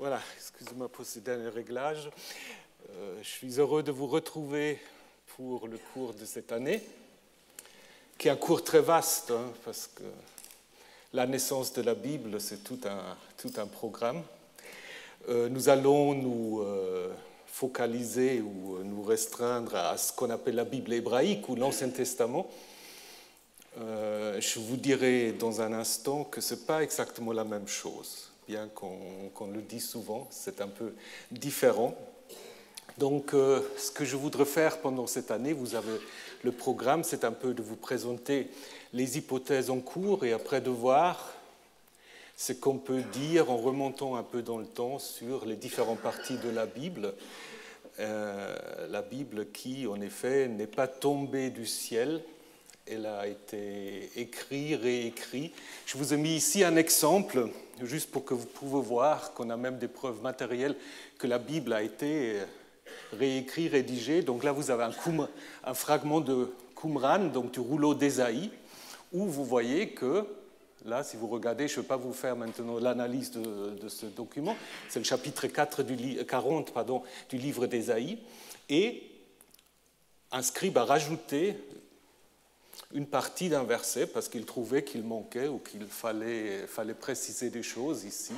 Voilà, excusez-moi pour ces derniers réglages. Euh, je suis heureux de vous retrouver pour le cours de cette année, qui est un cours très vaste, hein, parce que la naissance de la Bible, c'est tout un, programme. Euh, nous allons nous euh, focaliser ou nous restreindre à ce qu'on appelle la Bible hébraïque ou l'Ancien Testament. je vous dirai dans un instant que ce n'est pas exactement la même chose bien qu'on le dise souvent, c'est un peu différent. Donc, euh, ce que je voudrais faire pendant cette année, vous avez le programme, c'est un peu de vous présenter les hypothèses en cours et après de voir ce qu'on peut dire en remontant un peu dans le temps sur les différentes parties de la Bible. Euh, la Bible qui, en effet, n'est pas tombée du ciel, elle a été écrite, réécrite. Je vous ai mis ici un exemple, juste pour que vous puissiez voir qu'on a même des preuves matérielles que la Bible a été réécrite, rédigée. Donc là, vous avez un, fragment de Qumran, donc du rouleau d'Ésaïe, où vous voyez que, là, si vous regardez, je ne vais pas vous faire maintenant l'analyse de, ce document, c'est le chapitre 4 du, 40 pardon, du livre d'Ésaïe, et un scribe a rajouté une partie d'un verset parce qu'il trouvait qu'il manquait ou qu'il fallait, préciser des choses ici.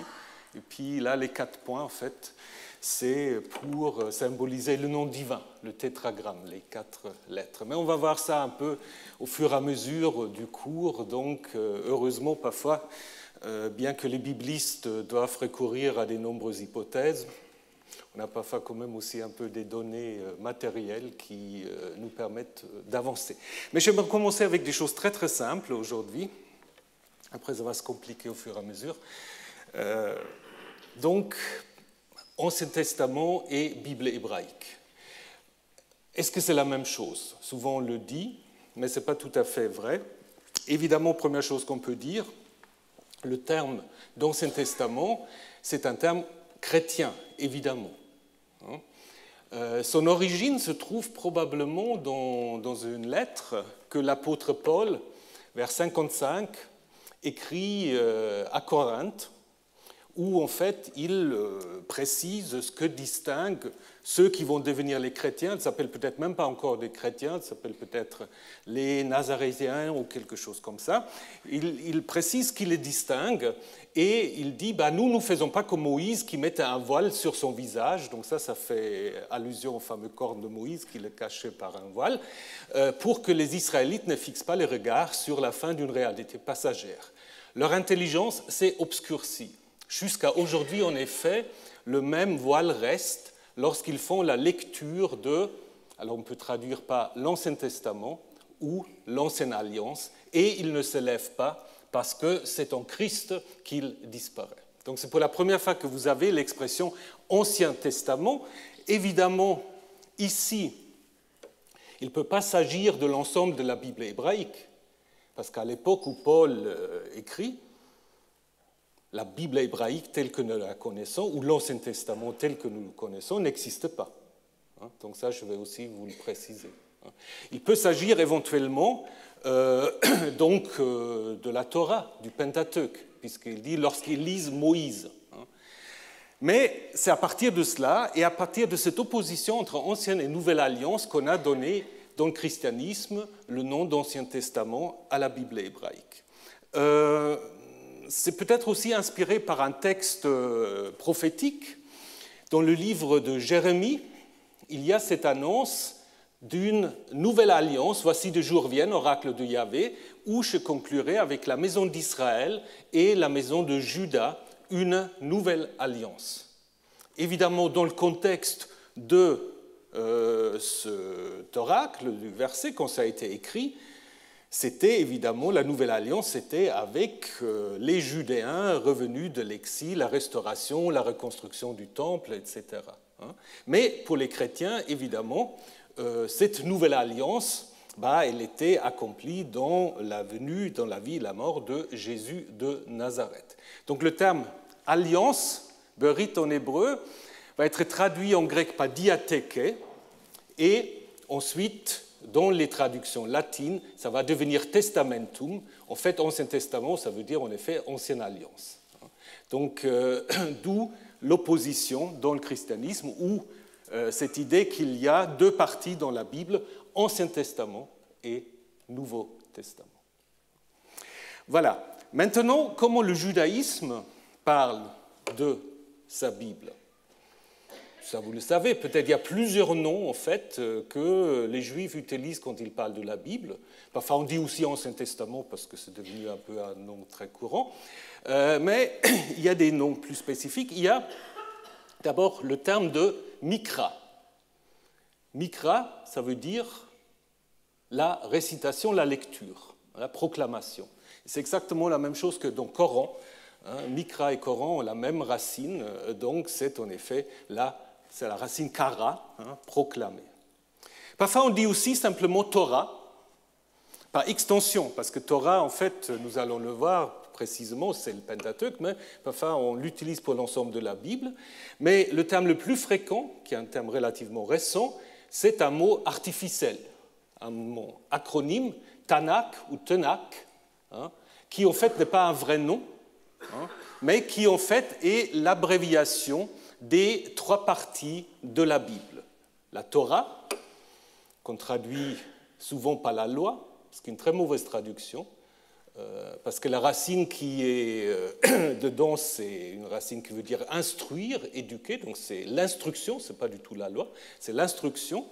Et puis là, les quatre points, en fait, c'est pour symboliser le nom divin, le tétragramme, les quatre lettres. Mais on va voir ça un peu au fur et à mesure du cours. Donc, euh, heureusement, parfois, euh, bien que les biblistes doivent recourir à de nombreuses hypothèses, on a parfois quand même aussi un peu des données euh, matérielles qui euh, nous permettent euh, d'avancer. Mais j'aimerais commencer avec des choses très très simples aujourd'hui. Après, ça va se compliquer au fur et à mesure. donc, Ancien Testament et Bible hébraïque. Est-ce que c'est la même chose? Souvent on le dit, mais ce n'est pas tout à fait vrai. Évidemment, première chose qu'on peut dire, le terme d'Ancien Testament, c'est un terme chrétien, évidemment. Hein. Euh, son origine se trouve probablement dans, une lettre que l'apôtre Paul, vers 55, écrit euh, à Corinthe, où en fait il euh, précise ce que distingue ceux qui vont devenir les chrétiens, ne s'appellent peut-être même pas encore des chrétiens, s'appellent peut-être les nazaréens ou quelque chose comme ça. Il, précise qu'il les distingue et il dit bah, Nous, ne faisons pas comme Moïse qui mettait un voile sur son visage, donc ça, ça fait allusion au fameux corps de Moïse qui le cachait par un voile, euh, pour que les Israélites ne fixent pas les regards sur la fin d'une réalité passagère. Leur intelligence s'est obscurcie. Jusqu'à aujourd'hui, en effet, le même voile reste lorsqu'ils font la lecture de, alors on peut traduire par l'Ancien Testament ou l'Ancienne Alliance, et ils ne se lèvent pas parce que c'est en Christ qu'il disparaît. Donc c'est pour la première fois que vous avez l'expression Ancien Testament. Évidemment, ici, il ne peut pas s'agir de l'ensemble de la Bible hébraïque, parce qu'à l'époque où Paul euh, écrit, la Bible hébraïque telle que nous la connaissons ou l'Ancien Testament tel que nous le connaissons n'existe pas. Hein, donc ça, je vais aussi vous le préciser. Hein. Il peut s'agir éventuellement euh, donc euh, de la Torah, du Pentateuque, puisqu'il dit lorsqu'ils lisent Moïse. Hein. Mais c'est à partir de cela et à partir de cette opposition entre ancienne et nouvelle alliance qu'on a donné dans le christianisme le nom d'Ancien Testament à la Bible hébraïque. Euh, c'est peut-être aussi inspiré par un texte euh, prophétique. Dans le livre de Jérémie, il y a cette annonce d'une nouvelle alliance. Voici de jours viennent, oracle de Yahvé, où je conclurai avec la maison d'Israël et la maison de Juda une nouvelle alliance. Évidemment, dans le contexte de euh, cet oracle, du verset, quand ça a été écrit, c'était évidemment, la nouvelle alliance, c'était avec euh, les Judéens revenus de l'exil, la restauration, la reconstruction du temple, etc. Hein. Mais pour les chrétiens, évidemment, euh, cette nouvelle alliance, bah, elle était accomplie dans la venue, dans la vie et la mort de Jésus de Nazareth. Donc le terme alliance, berit en hébreu, va être traduit en grec par diatheke et ensuite dans les traductions latines, ça va devenir testamentum. En fait, Ancien Testament, ça veut dire en effet Ancienne Alliance. Donc, euh, d'où l'opposition dans le christianisme ou euh, cette idée qu'il y a deux parties dans la Bible, Ancien Testament et Nouveau Testament. Voilà. Maintenant, comment le judaïsme parle de sa Bible? Ça vous le savez, peut-être il y a plusieurs noms en fait euh, que les Juifs utilisent quand ils parlent de la Bible. Parfois on dit aussi Ancien Testament parce que c'est devenu un peu un nom très courant. Euh, mais il y a des noms plus spécifiques. Il y a d'abord le terme de Mikra. Mikra, ça veut dire la récitation, la lecture, la proclamation. C'est exactement la même chose que dans Coran. Hein. Mikra et Coran ont la même racine, euh, donc c'est en effet la c'est la racine kara, hein, proclamer. Parfois on dit aussi simplement Torah, par extension, parce que Torah, en fait, nous allons le voir précisément, c'est le Pentateuque, mais parfois on l'utilise pour l'ensemble de la Bible. Mais le terme le plus fréquent, qui est un terme relativement récent, c'est un mot artificiel, un mot acronyme, Tanakh ou Tenak, hein, qui en fait n'est pas un vrai nom, hein, mais qui en fait est l'abréviation des trois parties de la Bible. La Torah, qu'on traduit souvent par la loi, ce qui est une très mauvaise traduction, euh, parce que la racine qui est euh, dedans, c'est une racine qui veut dire instruire, éduquer, donc c'est l'instruction, ce n'est pas du tout la loi, c'est l'instruction,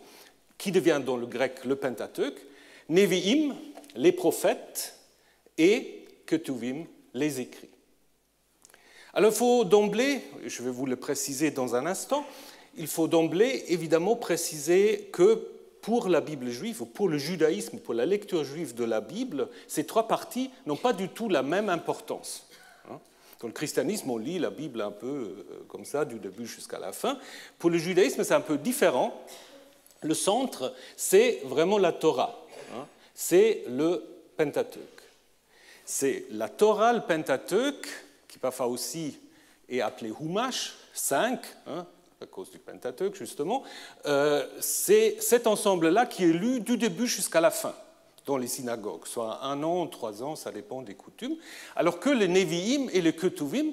qui devient dans le grec le Pentateuque, Nevi'im, les prophètes, et Ketuvim, les écrits. Alors il faut d'emblée, je vais vous le préciser dans un instant, il faut d'emblée évidemment préciser que pour la Bible juive, ou pour le judaïsme, pour la lecture juive de la Bible, ces trois parties n'ont pas du tout la même importance. Hein. Dans le christianisme, on lit la Bible un peu euh, comme ça, du début jusqu'à la fin. Pour le judaïsme, c'est un peu différent. Le centre, c'est vraiment la Torah. Hein. C'est le Pentateuque. C'est la Torah, le Pentateuque, qui parfois aussi est appelé Humash, 5, hein, à cause du Pentateuque justement, euh, c'est cet ensemble-là qui est lu du début jusqu'à la fin dans les synagogues, soit un an, trois ans, ça dépend des coutumes, alors que les Nevi'im et les Ketuvim ne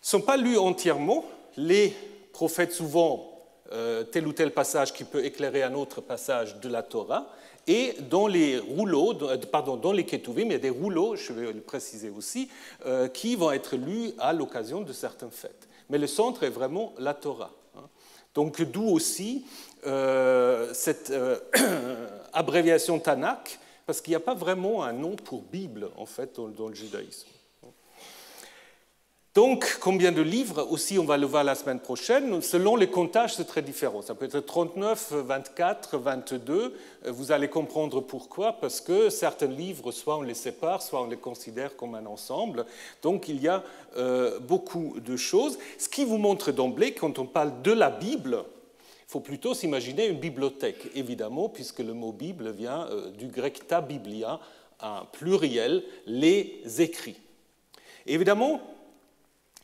sont pas lus entièrement. Les prophètes souvent euh, tel ou tel passage qui peut éclairer un autre passage de la Torah, et dans les rouleaux, euh, pardon, dans les ketuvim, il y a des rouleaux, je vais le préciser aussi, euh, qui vont être lus à l'occasion de certaines fêtes. Mais le centre est vraiment la Torah. Hein. Donc d'où aussi euh, cette abréviation Tanakh, parce qu'il n'y a pas vraiment un nom pour Bible, en fait, dans le judaïsme. Donc, combien de livres aussi, on va le voir la semaine prochaine? Selon les comptages, c'est très différent. Ça peut être 39, 24, 22. Vous allez comprendre pourquoi, parce que certains livres, soit on les sépare, soit on les considère comme un ensemble. Donc, il y a euh, beaucoup de choses. Ce qui vous montre d'emblée, quand on parle de la Bible, il faut plutôt s'imaginer une bibliothèque, évidemment, puisque le mot Bible vient euh, du grec ta biblia, un pluriel, les écrits. Évidemment,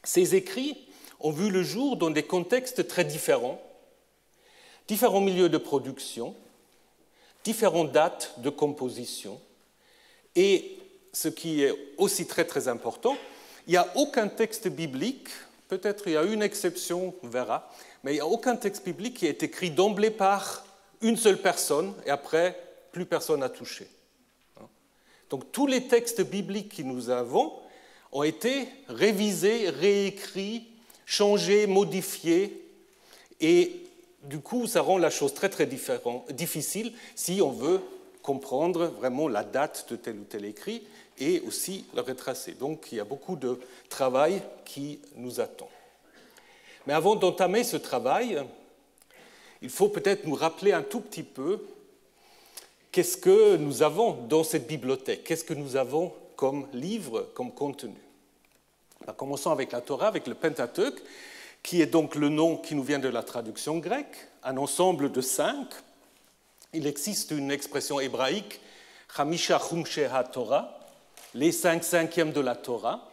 ces écrits ont vu le jour dans des contextes très différents, différents milieux de production, différentes dates de composition, et ce qui est aussi très très important, il n'y a aucun texte biblique, peut-être il y a une exception, on verra, mais il n'y a aucun texte biblique qui est écrit d'emblée par une seule personne et après plus personne n'a touché. Donc tous les textes bibliques que nous avons ont été révisés, réécrits, changés, modifiés, et du coup, ça rend la chose très très difficile si on veut comprendre vraiment la date de tel ou tel écrit et aussi le retracer. Donc il y a beaucoup de travail qui nous attend. Mais avant d'entamer ce travail, il faut peut-être nous rappeler un tout petit peu qu'est-ce que nous avons dans cette bibliothèque, qu'est-ce que nous avons comme livre, comme contenu. Ben, commençons avec la Torah, avec le Pentateuque, qui est donc le nom qui nous vient de la traduction grecque, un ensemble de cinq. Il existe une expression hébraïque, Chamisha Chumshe Torah, les cinq cinquièmes de la Torah,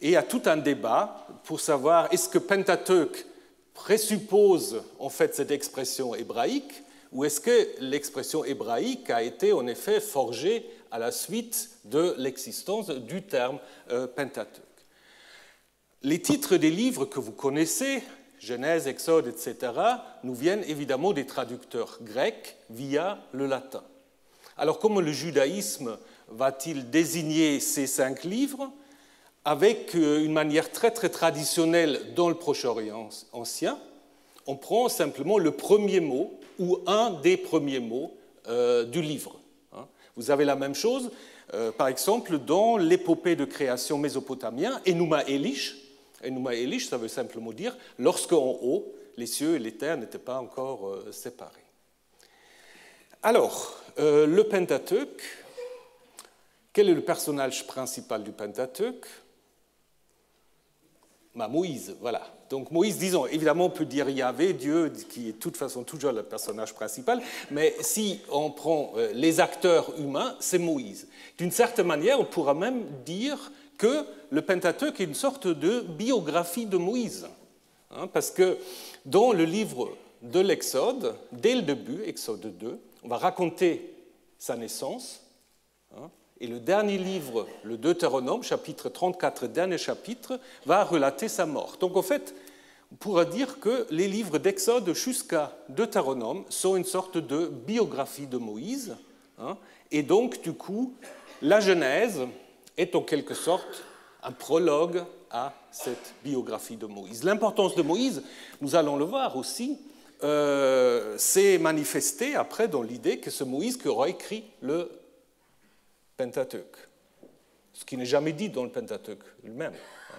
et il y a tout un débat pour savoir est-ce que Pentateuque présuppose en fait cette expression hébraïque ou est-ce que l'expression hébraïque a été en effet forgée à la suite de l'existence du terme euh, Pentateuque Les titres des livres que vous connaissez, Genèse, Exode, etc., nous viennent évidemment des traducteurs grecs via le latin. Alors comment le judaïsme va-t-il désigner ces cinq livres Avec euh, une manière très très traditionnelle dans le Proche-Orient ancien, on prend simplement le premier mot ou un des premiers mots euh, du livre. Vous avez la même chose, euh, par exemple, dans l'épopée de création mésopotamien, Enuma Elish. Enuma Elish, ça veut simplement dire lorsqu'en haut, les cieux et les terres n'étaient pas encore séparés. Alors, le Pentateuque, quel est le personnage principal du Pentateuque Moïse, voilà. Donc Moïse, disons, évidemment, on peut dire Yahvé, Dieu, qui est de toute façon toujours le personnage principal, mais si on prend euh, les acteurs humains, c'est Moïse. D'une certaine manière, on pourra même dire que le Pentateuque est une sorte de biographie de Moïse. Hein, parce que dans le livre de l'Exode, dès le début, Exode 2, on va raconter sa naissance, hein, et le dernier livre, le Deutéronome, chapitre 34, dernier chapitre, va relater sa mort. Donc en fait, on pourra dire que les livres d'Exode jusqu'à Deutéronome sont une sorte de biographie de Moïse. Hein, et donc, du coup, la Genèse est en quelque sorte un prologue à cette biographie de Moïse. L'importance de Moïse, nous allons le voir aussi, euh, s'est manifestée après dans l'idée que c'est Moïse qui aura écrit le Pentateuque, ce qui n'est jamais dit dans le Pentateuque lui-même. Hein.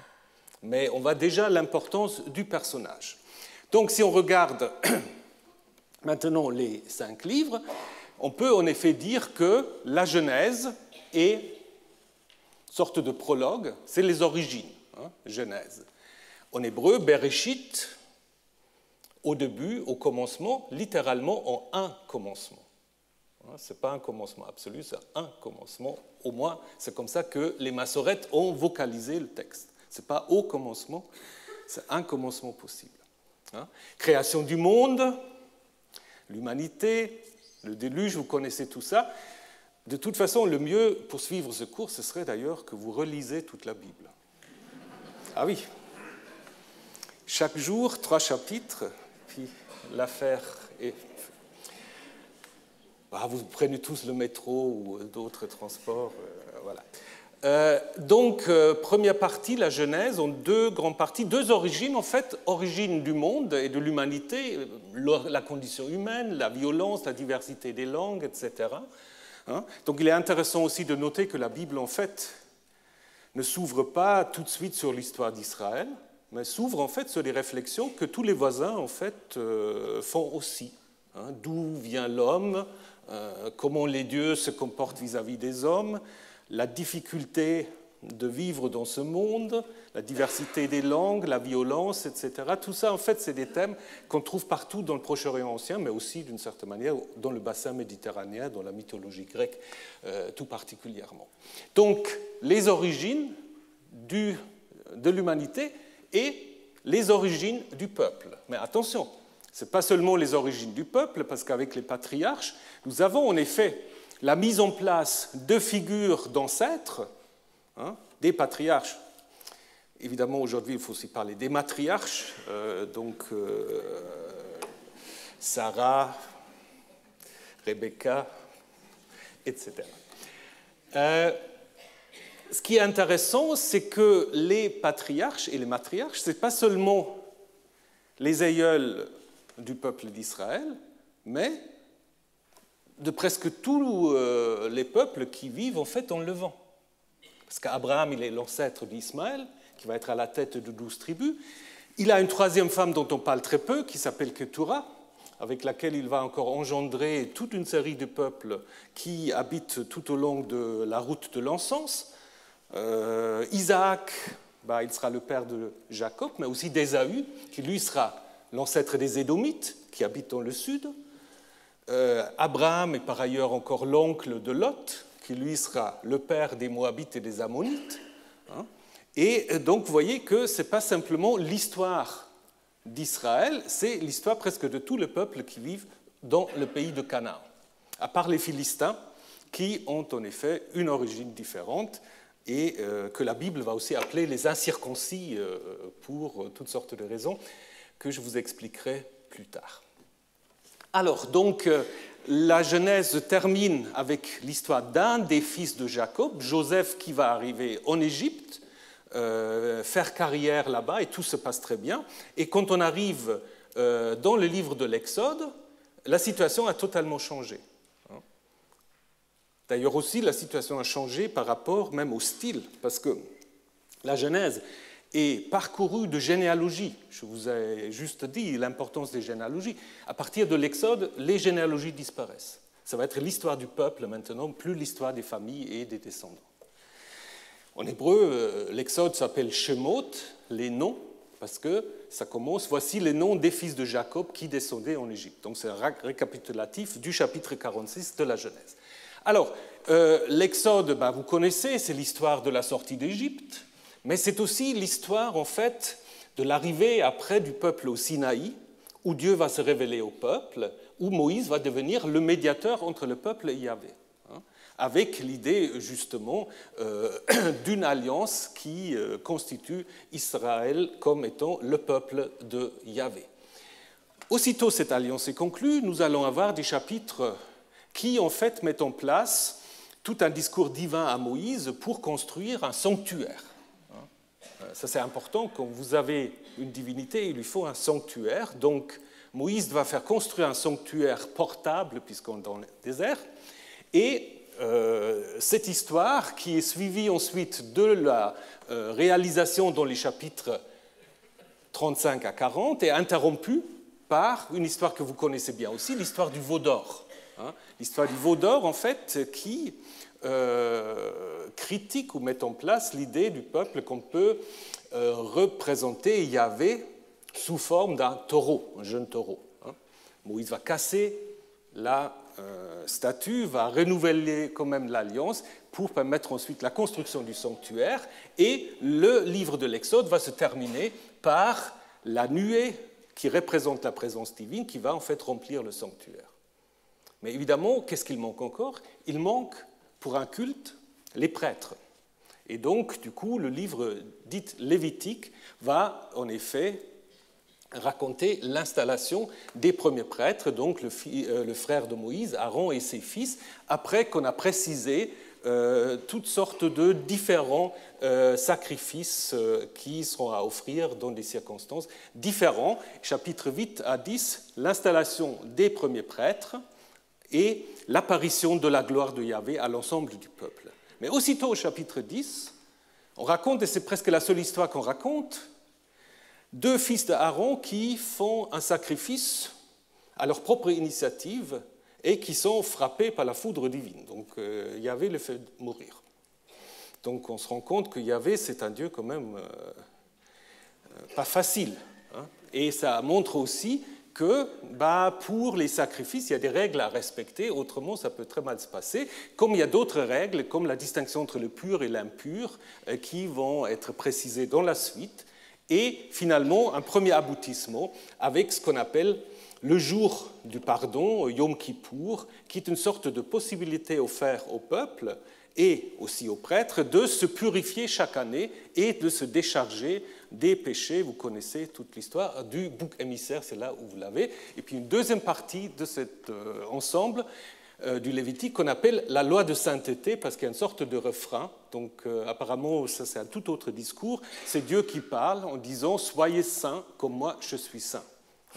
Mais on voit déjà l'importance du personnage. Donc si on regarde maintenant les cinq livres, on peut en effet dire que la Genèse est sorte de prologue, c'est les origines, hein, Genèse. En hébreu, Bereshit, au début, au commencement, littéralement en un commencement. Hein, Ce n'est pas un commencement absolu, c'est un commencement. Au moins, c'est comme ça que les massorettes ont vocalisé le texte. Ce n'est pas au commencement, c'est un commencement possible. Hein. Création du monde, l'humanité, le déluge, vous connaissez tout ça. De toute façon, le mieux pour suivre ce cours, ce serait d'ailleurs que vous relisez toute la Bible. Ah oui. Chaque jour, trois chapitres, puis l'affaire est ah, vous prenez tous le métro ou d'autres transports. Euh, voilà. Euh, donc, euh, première partie, la Genèse, en deux grandes parties, deux origines, en fait, origine du monde et de l'humanité, la condition humaine, la violence, la diversité des langues, etc. Hein. donc, il est intéressant aussi de noter que la Bible, en fait, ne s'ouvre pas tout de suite sur l'histoire d'Israël, mais s'ouvre en fait sur les réflexions que tous les voisins, en fait, font aussi. Hein. D'où vient l'homme euh, comment les dieux se comportent vis-à-vis des hommes, la difficulté de vivre dans ce monde, la diversité des langues, la violence, etc. Tout ça, en fait, c'est des thèmes qu'on trouve partout dans le Proche-Orient ancien, mais aussi, d'une certaine manière, dans le bassin méditerranéen, dans la mythologie grecque euh, tout particulièrement. Donc, les origines de l'humanité et les origines du peuple. Mais attention, ce n'est pas seulement les origines du peuple, parce qu'avec les patriarches, nous avons en effet la mise en place de figures d'ancêtres, hein, des patriarches. Évidemment, aujourd'hui, il faut aussi parler des matriarches, euh, donc euh, Sarah, Rebecca, etc. Euh, ce qui est intéressant, c'est que les patriarches et les matriarches, ce n'est pas seulement les aïeuls du peuple d'Israël, mais de presque tous euh, les peuples qui vivent en fait en Levant. Parce qu'Abraham, il est l'ancêtre d'Ismaël, qui va être à la tête de douze tribus. Il a une troisième femme dont on parle très peu, qui s'appelle Ketura, avec laquelle il va encore engendrer toute une série de peuples qui habitent tout au long de la route de l'encens. Euh, Isaac, bah, il sera le père de Jacob, mais aussi d'Ésaü, qui lui sera l'ancêtre des Édomites, qui habitent dans le sud. Euh, Abraham est par ailleurs encore l'oncle de Lot, qui lui sera le père des Moabites et des Ammonites. Hein. Et donc vous voyez que ce n'est pas simplement l'histoire d'Israël, c'est l'histoire presque de tous les peuples qui vivent dans le pays de Canaan, à part les Philistins, qui ont en effet une origine différente et que la Bible va aussi appeler les incirconcis pour toutes sortes de raisons que je vous expliquerai plus tard. Alors, donc, la Genèse termine avec l'histoire d'un des fils de Jacob, Joseph, qui va arriver en Égypte, euh, faire carrière là-bas, et tout se passe très bien. Et quand on arrive euh, dans le livre de l'Exode, la situation a totalement changé. D'ailleurs aussi, la situation a changé par rapport même au style, parce que la Genèse est parcourue de généalogies. Je vous ai juste dit l'importance des généalogies. À partir de l'Exode, les généalogies disparaissent. Ça va être l'histoire du peuple maintenant, plus l'histoire des familles et des descendants. En hébreu, euh, l'Exode s'appelle Shemot, les noms, parce que ça commence, voici les noms des fils de Jacob qui descendaient en Égypte. Donc c'est un récapitulatif du chapitre 46 de la Genèse. Alors, euh, l'Exode, ben, vous connaissez, c'est l'histoire de la sortie d'Égypte, mais c'est aussi l'histoire, en fait, de l'arrivée après du peuple au Sinaï, où Dieu va se révéler au peuple, où Moïse va devenir le médiateur entre le peuple et Yahvé avec l'idée justement euh, d'une alliance qui euh, constitue Israël comme étant le peuple de Yahvé. Aussitôt cette alliance est conclue, nous allons avoir des chapitres qui en fait mettent en place tout un discours divin à Moïse pour construire un sanctuaire. Ça c'est important, quand vous avez une divinité, il lui faut un sanctuaire. Donc Moïse va faire construire un sanctuaire portable, puisqu'on est dans le désert, et euh, cette histoire, qui est suivie ensuite de la euh, réalisation dans les chapitres 35 à 40, est interrompue par une histoire que vous connaissez bien aussi, l'histoire du veau d'or. Hein. l'histoire du veau d'or, en fait, qui euh, critique ou met en place l'idée du peuple qu'on peut représenter Yahvé sous forme d'un taureau, un jeune taureau. Hein. Moïse va casser la euh, statut va renouveler quand même l'alliance pour permettre ensuite la construction du sanctuaire et le livre de l'Exode va se terminer par la nuée qui représente la présence divine qui va en fait remplir le sanctuaire. Mais évidemment, qu'est-ce qu'il manque encore? Il manque pour un culte les prêtres. Et donc, du coup, le livre dit lévitique va en effet raconter l'installation des premiers prêtres, donc euh, le, frère de Moïse, Aaron et ses fils, après qu'on a précisé euh, toutes sortes de différents euh, sacrifices qui seront à offrir dans des circonstances différentes. Chapitre 8 à 10, l'installation des premiers prêtres et l'apparition de la gloire de Yahvé à l'ensemble du peuple. Mais aussitôt au chapitre 10, on raconte, et c'est presque la seule histoire qu'on raconte, deux fils d'Aaron qui font un sacrifice à leur propre initiative et qui sont frappés par la foudre divine. Donc euh, Yahvé les fait mourir. Donc on se rend compte que Yahvé, c'est un Dieu quand même euh, euh, pas facile. Hein. Et ça montre aussi que bah, pour les sacrifices, il y a des règles à respecter, autrement ça peut très mal se passer, comme il y a d'autres règles, comme la distinction entre le pur et l'impur, qui vont être précisées dans la suite. Et finalement un premier aboutissement avec ce qu'on appelle le jour du pardon, Yom Kippour, qui est une sorte de possibilité offerte au peuple et aussi aux prêtres de se purifier chaque année et de se décharger des péchés. Vous connaissez toute l'histoire du bouc émissaire, c'est là où vous l'avez. Et puis une deuxième partie de cet euh, ensemble euh, du Lévitique qu'on appelle la loi de sainteté, parce qu'il y a une sorte de refrain. Donc euh, apparemment, ça c'est un tout autre discours. C'est Dieu qui parle en disant Soyez saints comme moi je suis saint.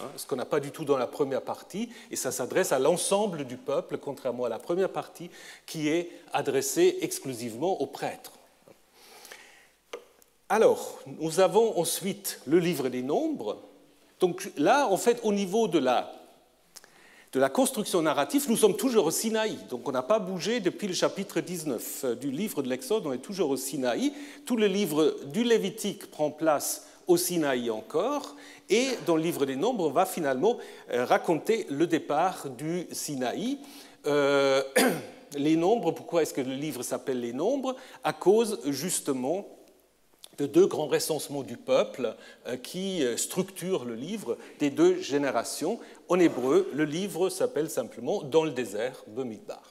Hein, ce qu'on n'a pas du tout dans la première partie, et ça s'adresse à l'ensemble du peuple, contrairement à la première partie qui est adressée exclusivement aux prêtres. Alors, nous avons ensuite le livre des nombres. Donc là, en fait, au niveau de la de la construction narrative, nous sommes toujours au Sinaï. Donc on n'a pas bougé depuis le chapitre 19 euh, du livre de l'Exode, on est toujours au Sinaï. Tout le livre du Lévitique prend place au Sinaï encore, et dans le livre des Nombres, on va finalement euh, raconter le départ du Sinaï. Euh, les nombres, pourquoi est-ce que le livre s'appelle Les Nombres? À cause justement de deux grands recensements du peuple euh, qui structurent le livre des deux générations. En hébreu, le livre s'appelle simplement Dans le désert, Bemidbar.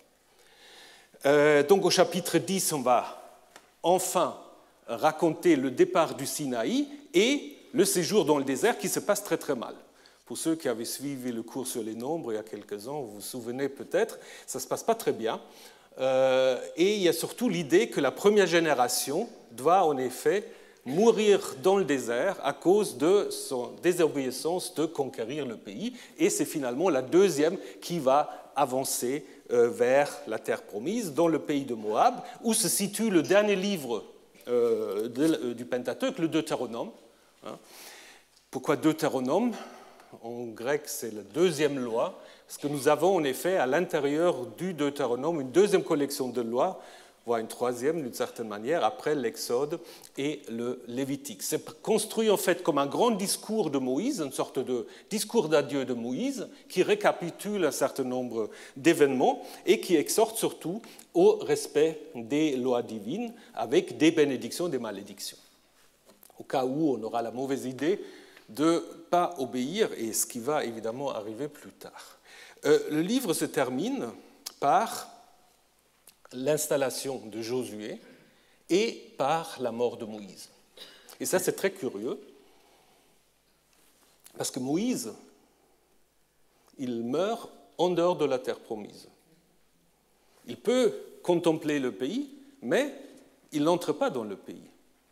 Euh, donc au chapitre 10, on va enfin raconter le départ du Sinaï et le séjour dans le désert qui se passe très très mal. Pour ceux qui avaient suivi le cours sur les nombres il y a quelques ans, vous vous souvenez peut-être, ça ne se passe pas très bien. Euh, et il y a surtout l'idée que la première génération doit en effet mourir dans le désert à cause de son désobéissance de conquérir le pays. Et c'est finalement la deuxième qui va avancer euh, vers la terre promise, dans le pays de Moab, où se situe le dernier livre euh, du Pentateuque, le Deutéronome. Hein. Pourquoi Deutéronome? En grec, c'est la deuxième loi, parce que nous avons en effet à l'intérieur du Deutéronome une deuxième collection de lois une troisième d'une certaine manière, après l'Exode et le Lévitique. C'est construit en fait comme un grand discours de Moïse, une sorte de discours d'adieu de Moïse, qui récapitule un certain nombre d'événements et qui exhorte surtout au respect des lois divines avec des bénédictions, des malédictions. Au cas où on aura la mauvaise idée de ne pas obéir, et ce qui va évidemment arriver plus tard. Euh, le livre se termine par l'installation de Josué et par la mort de Moïse. Et ça, c'est très curieux, parce que Moïse, il meurt en dehors de la terre promise. Il peut contempler le pays, mais il n'entre pas dans le pays.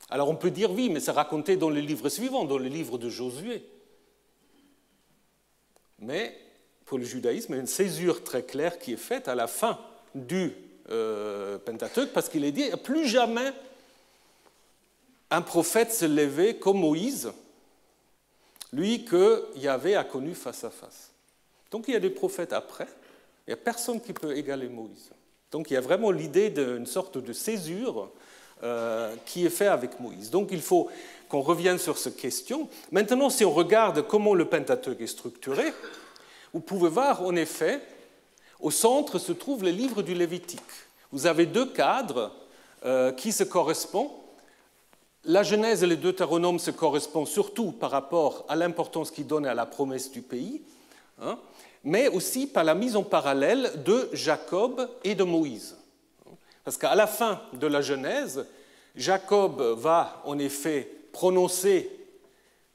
Alors on peut dire oui, mais c'est raconté dans le livre suivant, dans le livre de Josué. Mais pour le judaïsme, il y a une césure très claire qui est faite à la fin du euh, Pentateuque, parce qu'il est dit plus jamais un prophète se levait comme Moïse, lui que Yahvé a connu face à face. Donc il y a des prophètes après, il n'y a personne qui peut égaler Moïse. Donc il y a vraiment l'idée d'une sorte de césure euh, qui est faite avec Moïse. Donc il faut qu'on revienne sur cette question. Maintenant, si on regarde comment le Pentateuque est structuré, vous pouvez voir en effet au centre se trouve le livre du Lévitique. Vous avez deux cadres euh, qui se correspondent. La Genèse et le Deutéronome se correspondent surtout par rapport à l'importance qu'ils donnent à la promesse du pays, hein, mais aussi par la mise en parallèle de Jacob et de Moïse. Parce qu'à la fin de la Genèse, Jacob va en effet prononcer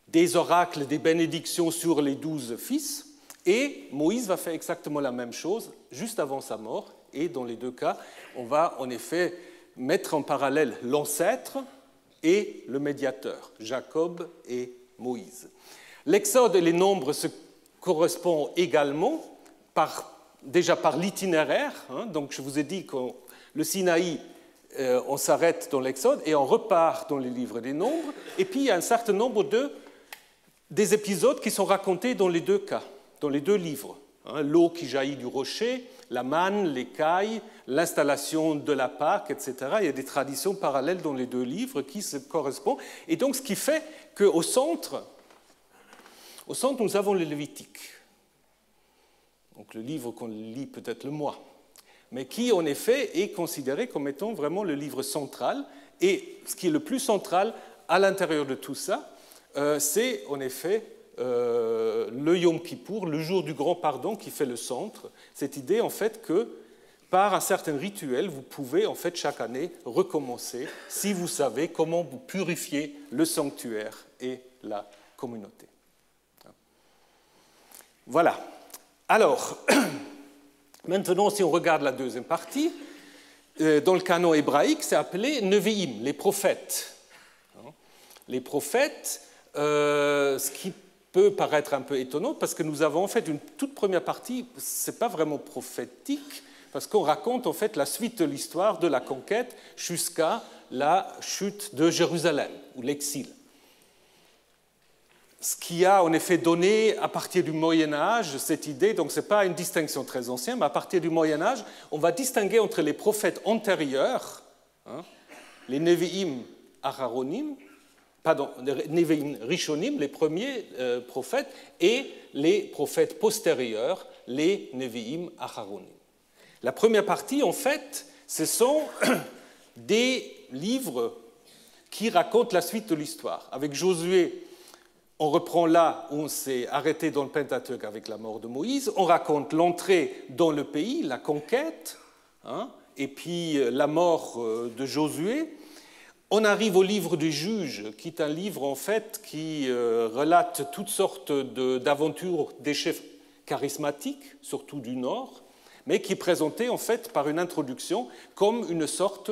des oracles, des bénédictions sur les douze fils, et Moïse va faire exactement la même chose juste avant sa mort. Et dans les deux cas, on va en effet mettre en parallèle l'ancêtre et le médiateur, Jacob et Moïse. L'Exode et les nombres se correspondent également déjà par l'itinéraire. Hein. donc je vous ai dit que le Sinaï, euh, on s'arrête dans l'Exode et on repart dans les livres des nombres. Et puis il y a un certain nombre de, des épisodes qui sont racontés dans les deux cas dans les deux livres. Hein, l'eau qui jaillit du rocher, la manne, l'écaille, l'installation de la Pâque, etc. Il y a des traditions parallèles dans les deux livres qui se correspondent. Et donc, ce qui fait qu'au centre, au centre, nous avons le Lévitique. Donc, le livre qu'on lit peut-être le mois, mais qui, en effet, est considéré comme étant vraiment le livre central. Et ce qui est le plus central à l'intérieur de tout ça, euh, c'est en effet euh, le Yom Kippour, le jour du grand pardon qui fait le centre, cette idée en fait que par un certain rituel, vous pouvez en fait chaque année recommencer si vous savez comment vous purifier le sanctuaire et la communauté. Voilà. Alors, maintenant, si on regarde la deuxième partie, euh, dans le canon hébraïque, c'est appelé Nevi'im, les prophètes. Les prophètes, euh, ce qui peut paraître un peu étonnant parce que nous avons en fait une toute première partie, ce n'est pas vraiment prophétique, parce qu'on raconte en fait la suite de l'histoire de la conquête jusqu'à la chute de Jérusalem ou l'exil. Ce qui a en effet donné à partir du Moyen Âge cette idée, donc ce n'est pas une distinction très ancienne, mais à partir du Moyen Âge, on va distinguer entre les prophètes antérieurs, hein, les Nevi'im Aharonim, pardon, Nevi'im Rishonim, les premiers euh, prophètes, et les prophètes postérieurs, les Nevi'im Aharonim. La première partie, en fait, ce sont des livres qui racontent la suite de l'histoire. Avec Josué, on reprend là où on s'est arrêté dans le Pentateuque avec la mort de Moïse, on raconte l'entrée dans le pays, la conquête, hein, et puis euh, la mort euh, de Josué, On arrive au livre du juge, qui est un livre en fait qui euh, relate toutes sortes d'aventures des chefs charismatiques, surtout du Nord, mais qui est présenté en fait par une introduction comme une sorte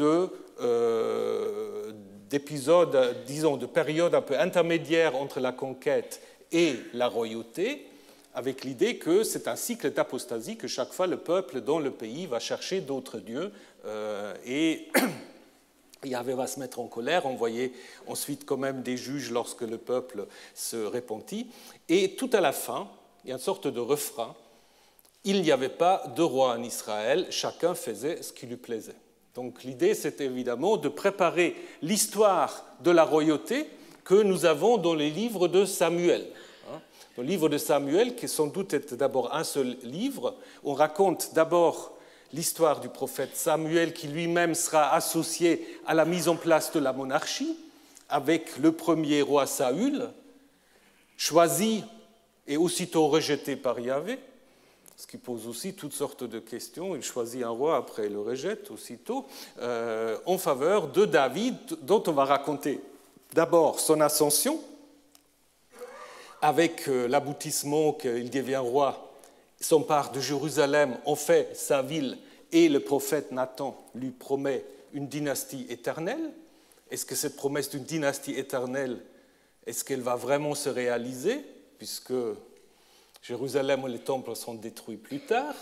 euh, d'épisode, disons, de période un peu intermédiaire entre la conquête et la royauté, avec l'idée que c'est un cycle d'apostasie, que chaque fois le peuple dans le pays va chercher d'autres dieux euh, et Yahvé va se mettre en colère. On voyait ensuite quand même des juges lorsque le peuple se repentit. Et tout à la fin, il y a une sorte de refrain. Il n'y avait pas de roi en Israël, chacun faisait ce qui lui plaisait. Donc l'idée, c'est évidemment de préparer l'histoire de la royauté que nous avons dans les livres de Samuel. Hein. Dans le livre de Samuel, qui sans doute est d'abord un seul livre, on raconte d'abord l'histoire du prophète Samuel qui lui-même sera associé à la mise en place de la monarchie avec le premier roi Saül, choisi et aussitôt rejeté par Yahvé, ce qui pose aussi toutes sortes de questions. Il choisit un roi, après il le rejette aussitôt, euh, en faveur de David, dont on va raconter d'abord son ascension, avec euh, l'aboutissement qu'il devient roi, s'empare de Jérusalem, en fait sa ville, et le prophète Nathan lui promet une dynastie éternelle. Est-ce que cette promesse d'une dynastie éternelle, est-ce qu'elle va vraiment se réaliser, puisque Jérusalem et les temples sont détruits plus tard?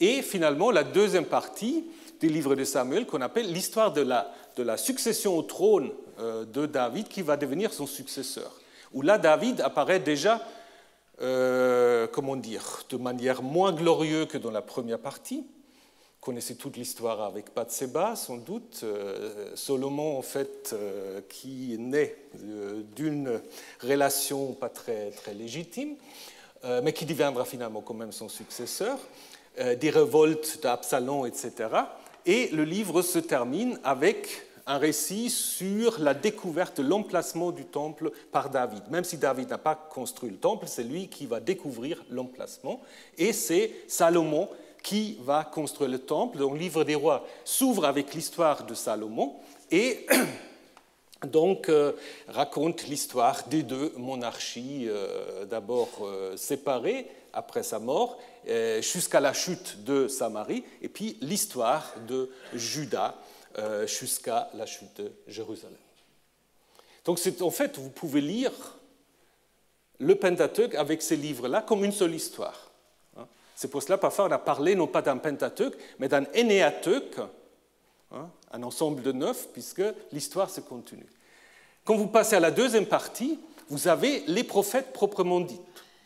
Et finalement, la deuxième partie du livre de Samuel, qu'on appelle l'histoire de la, de la, succession au trône euh, de David, qui va devenir son successeur. Où là, David apparaît déjà, euh, comment dire, de manière moins glorieuse que dans la première partie. Vous connaissez toute l'histoire avec Bathseba, sans doute. Euh, Solomon, en fait, qui naît d'une relation pas très, très légitime. Euh, mais qui deviendra finalement quand même son successeur, euh, des révoltes d'Absalom, etc. Et le livre se termine avec un récit sur la découverte, l'emplacement du temple par David. Même si David n'a pas construit le temple, c'est lui qui va découvrir l'emplacement. Et c'est Salomon qui va construire le temple. Donc le livre des rois s'ouvre avec l'histoire de Salomon. Et donc euh, raconte l'histoire des deux monarchies, euh, d'abord euh, séparées après sa mort, jusqu'à la chute de Samarie, et puis l'histoire de Juda jusqu'à la chute de Jérusalem. Donc en fait, vous pouvez lire le Pentateuque avec ces livres-là comme une seule histoire. Hein. C'est pour cela parfois on a parlé non pas d'un Pentateuque, mais d'un Énéateuque, hein, un ensemble de neuf, puisque l'histoire se continue. Quand vous passez à la deuxième partie, vous avez les prophètes proprement dits,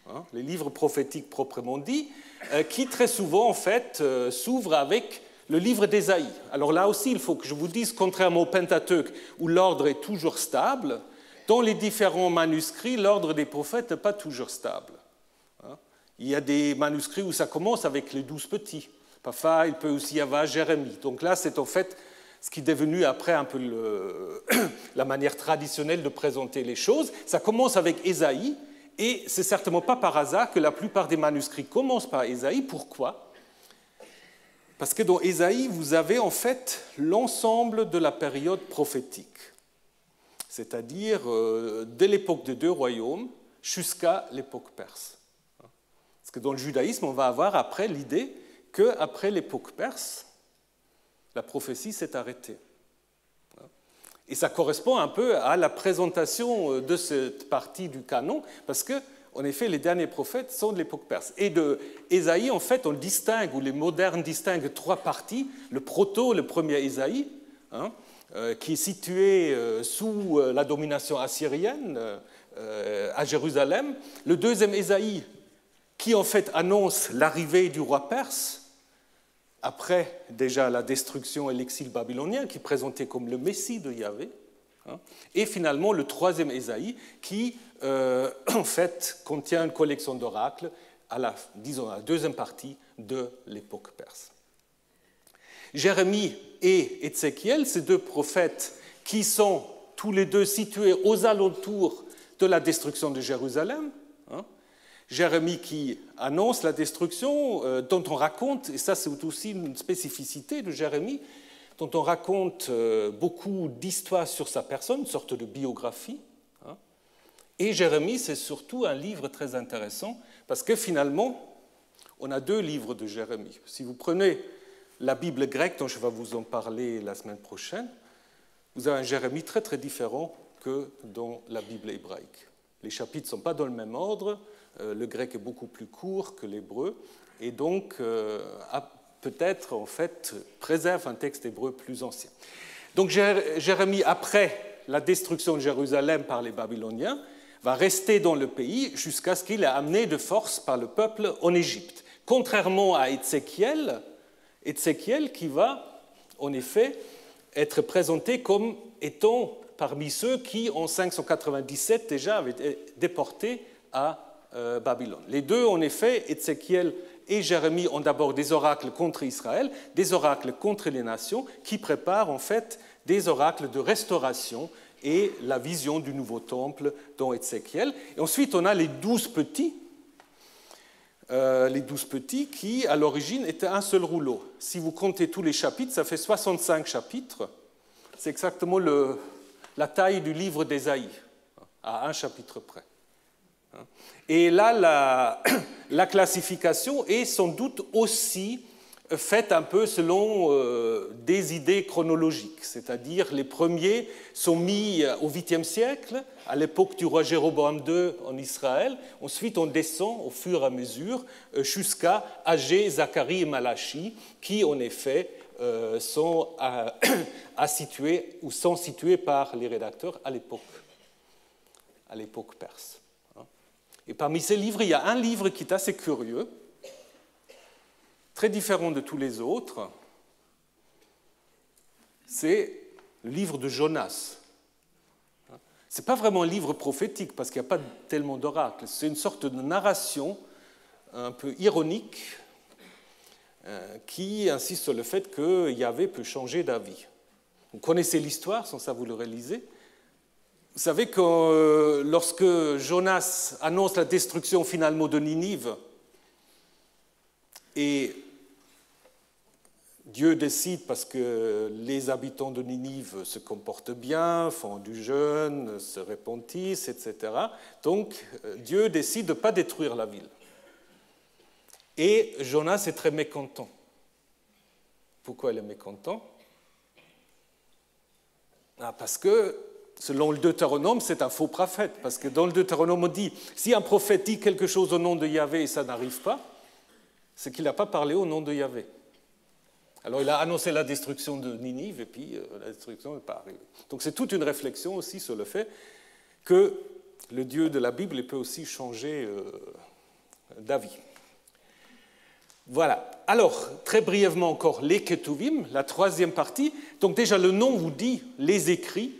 hein, les livres prophétiques proprement dits, euh, qui très souvent en fait euh, s'ouvrent avec le livre d'Ésaïe. Alors là aussi, il faut que je vous dise, contrairement au Pentateuque, où l'ordre est toujours stable, dans les différents manuscrits, l'ordre des prophètes n'est pas toujours stable. Hein? Il y a des manuscrits où ça commence avec les douze petits. Parfois, il peut aussi y avoir Jérémie. Donc là, c'est en fait ce qui est devenu après un peu la manière traditionnelle de présenter les choses. Ça commence avec Ésaïe, et c'est certainement pas par hasard que la plupart des manuscrits commencent par Ésaïe. Pourquoi? Parce que dans Ésaïe, vous avez en fait l'ensemble de la période prophétique, c'est-à-dire euh, dès l'époque des deux royaumes jusqu'à l'époque perse. Parce que dans le judaïsme, on va avoir après l'idée qu'après l'époque perse, la prophétie s'est arrêtée. Et ça correspond un peu à la présentation euh, de cette partie du canon, parce que, en effet, les derniers prophètes sont de l'époque perse. Et de Ésaïe, en fait, on distingue, ou les modernes distinguent trois parties. Le proto, le premier Ésaïe, hein, euh, qui est situé euh, sous la domination assyrienne à Jérusalem. Le deuxième Ésaïe, qui en fait annonce l'arrivée du roi perse après déjà la destruction et l'exil babylonien, qui est présenté comme le Messie de Yahvé, et finalement le troisième Ésaïe, qui euh, en fait contient une collection d'oracles à la, deuxième partie de l'époque perse. Jérémie et Ézéchiel, ces deux prophètes qui sont tous les deux situés aux alentours de la destruction de Jérusalem, Jérémie qui annonce la destruction, euh, dont on raconte, et ça c'est aussi une spécificité de Jérémie, dont on raconte euh, beaucoup d'histoires sur sa personne, une sorte de biographie. Hein. Et Jérémie, c'est surtout un livre très intéressant, parce que finalement, on a deux livres de Jérémie. Si vous prenez la Bible grecque, dont je vais vous en parler la semaine prochaine, vous avez un Jérémie très très différent que dans la Bible hébraïque. Les chapitres ne sont pas dans le même ordre, euh, le grec est beaucoup plus court que l'hébreu, et donc euh, peut-être en fait préserve un texte hébreu plus ancien. Donc Jérémie, après la destruction de Jérusalem par les Babyloniens, va rester dans le pays jusqu'à ce qu'il est amené de force par le peuple en Égypte. Contrairement à Ézéchiel, Ézéchiel qui va en effet être présenté comme étant parmi ceux qui, en 597 déjà, avaient été déportés à euh, Babylone. Les deux, en effet, Ézéchiel et Jérémie ont d'abord des oracles contre Israël, des oracles contre les nations, qui préparent en fait des oracles de restauration et la vision du nouveau temple dans Ézéchiel. Et ensuite, on a les douze petits, euh, les douze petits qui, à l'origine, étaient un seul rouleau. Si vous comptez tous les chapitres, ça fait 65 chapitres. C'est exactement la taille du livre d'Ésaïe, à un chapitre près. Et là, la, la, classification est sans doute aussi faite un peu selon euh, des idées chronologiques, c'est-à-dire les premiers sont mis au 8e siècle, à l'époque du roi Jéroboam II en Israël, ensuite on descend au fur et à mesure euh, jusqu'à Agé, Zacharie et Malachi, qui en effet euh, sont ou sont situés par les rédacteurs à l'époque, à l'époque perse. Et parmi ces livres, il y a un livre qui est assez curieux, très différent de tous les autres. C'est le livre de Jonas. Ce n'est pas vraiment un livre prophétique parce qu'il n'y a pas tellement d'oracles. C'est une sorte de narration un peu ironique euh, qui insiste sur le fait que Yahvé peut changer d'avis. Vous connaissez l'histoire, sans ça vous le réalisez. Vous savez que euh, lorsque Jonas annonce la destruction finalement de Ninive, et Dieu décide parce que les habitants de Ninive se comportent bien, font du jeûne, se répentissent, etc. Donc euh, Dieu décide de ne pas détruire la ville. Et Jonas est très mécontent. Pourquoi il est mécontent? Ah, Parce que selon le Deutéronome, c'est un faux prophète. Parce que dans le Deutéronome, on dit si un prophète dit quelque chose au nom de Yahvé et ça n'arrive pas, c'est qu'il n'a pas parlé au nom de Yahvé. Alors il a annoncé la destruction de Ninive et puis euh, la destruction n'est pas arrivée. Donc c'est toute une réflexion aussi sur le fait que le Dieu de la Bible peut aussi changer euh, d'avis. Voilà. Alors, très brièvement encore, les Ketuvim, la troisième partie. Donc déjà, le nom vous dit les écrits,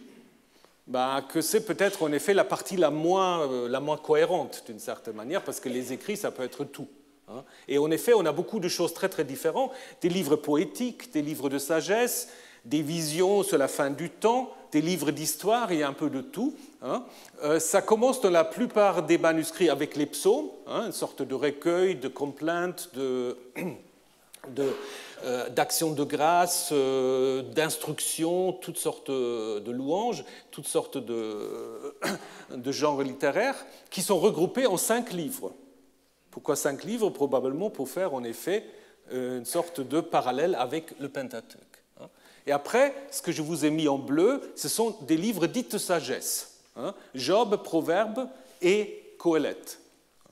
ben, que c'est peut-être en effet la partie la moins, euh, la moins cohérente d'une certaine manière, parce que les écrits, ça peut être tout. Hein. Et en effet, on a beaucoup de choses très très différentes, des livres poétiques, des livres de sagesse, des visions sur la fin du temps, des livres d'histoire, il y a un peu de tout. Hein. Euh, ça commence dans la plupart des manuscrits avec les psaumes, hein, une sorte de recueil, de complaintes, de, d'actions de grâce, euh, d'instructions, toutes sortes de louanges, toutes sortes de, genres littéraires, qui sont regroupés en cinq livres. Pourquoi cinq livres? Probablement pour faire en effet euh, une sorte de parallèle avec le Pentateuque. Hein. Et après, ce que je vous ai mis en bleu, ce sont des livres dits de sagesse. Hein. Job, Proverbe et Coëlette.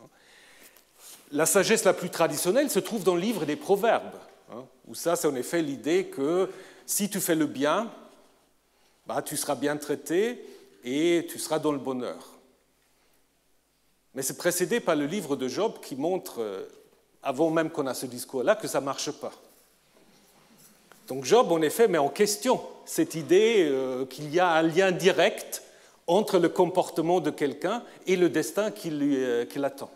Hein. La sagesse la plus traditionnelle se trouve dans le livre des Proverbes, où ça, c'est en effet l'idée que si tu fais le bien, bah, tu seras bien traité et tu seras dans le bonheur. Mais c'est précédé par le livre de Job qui montre, euh, avant même qu'on a ce discours-là, que ça ne marche pas. Donc Job, en effet, met en question cette idée euh, qu'il y a un lien direct entre le comportement de quelqu'un et le destin qui, euh, l'attend.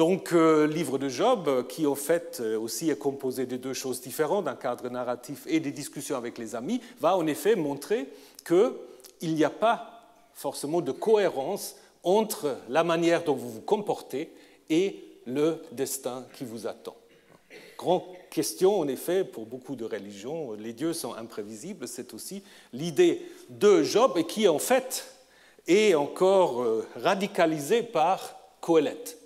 Donc, le livre de Job, qui en fait aussi est composé de deux choses différentes, d'un cadre narratif et des discussions avec les amis, va en effet montrer qu'il n'y a pas forcément de cohérence entre la manière dont vous vous comportez et le destin qui vous attend. grande question, en effet, pour beaucoup de religions, les dieux sont imprévisibles, c'est aussi l'idée de Job et qui, en fait, est encore euh, radicalisée par Coëlette,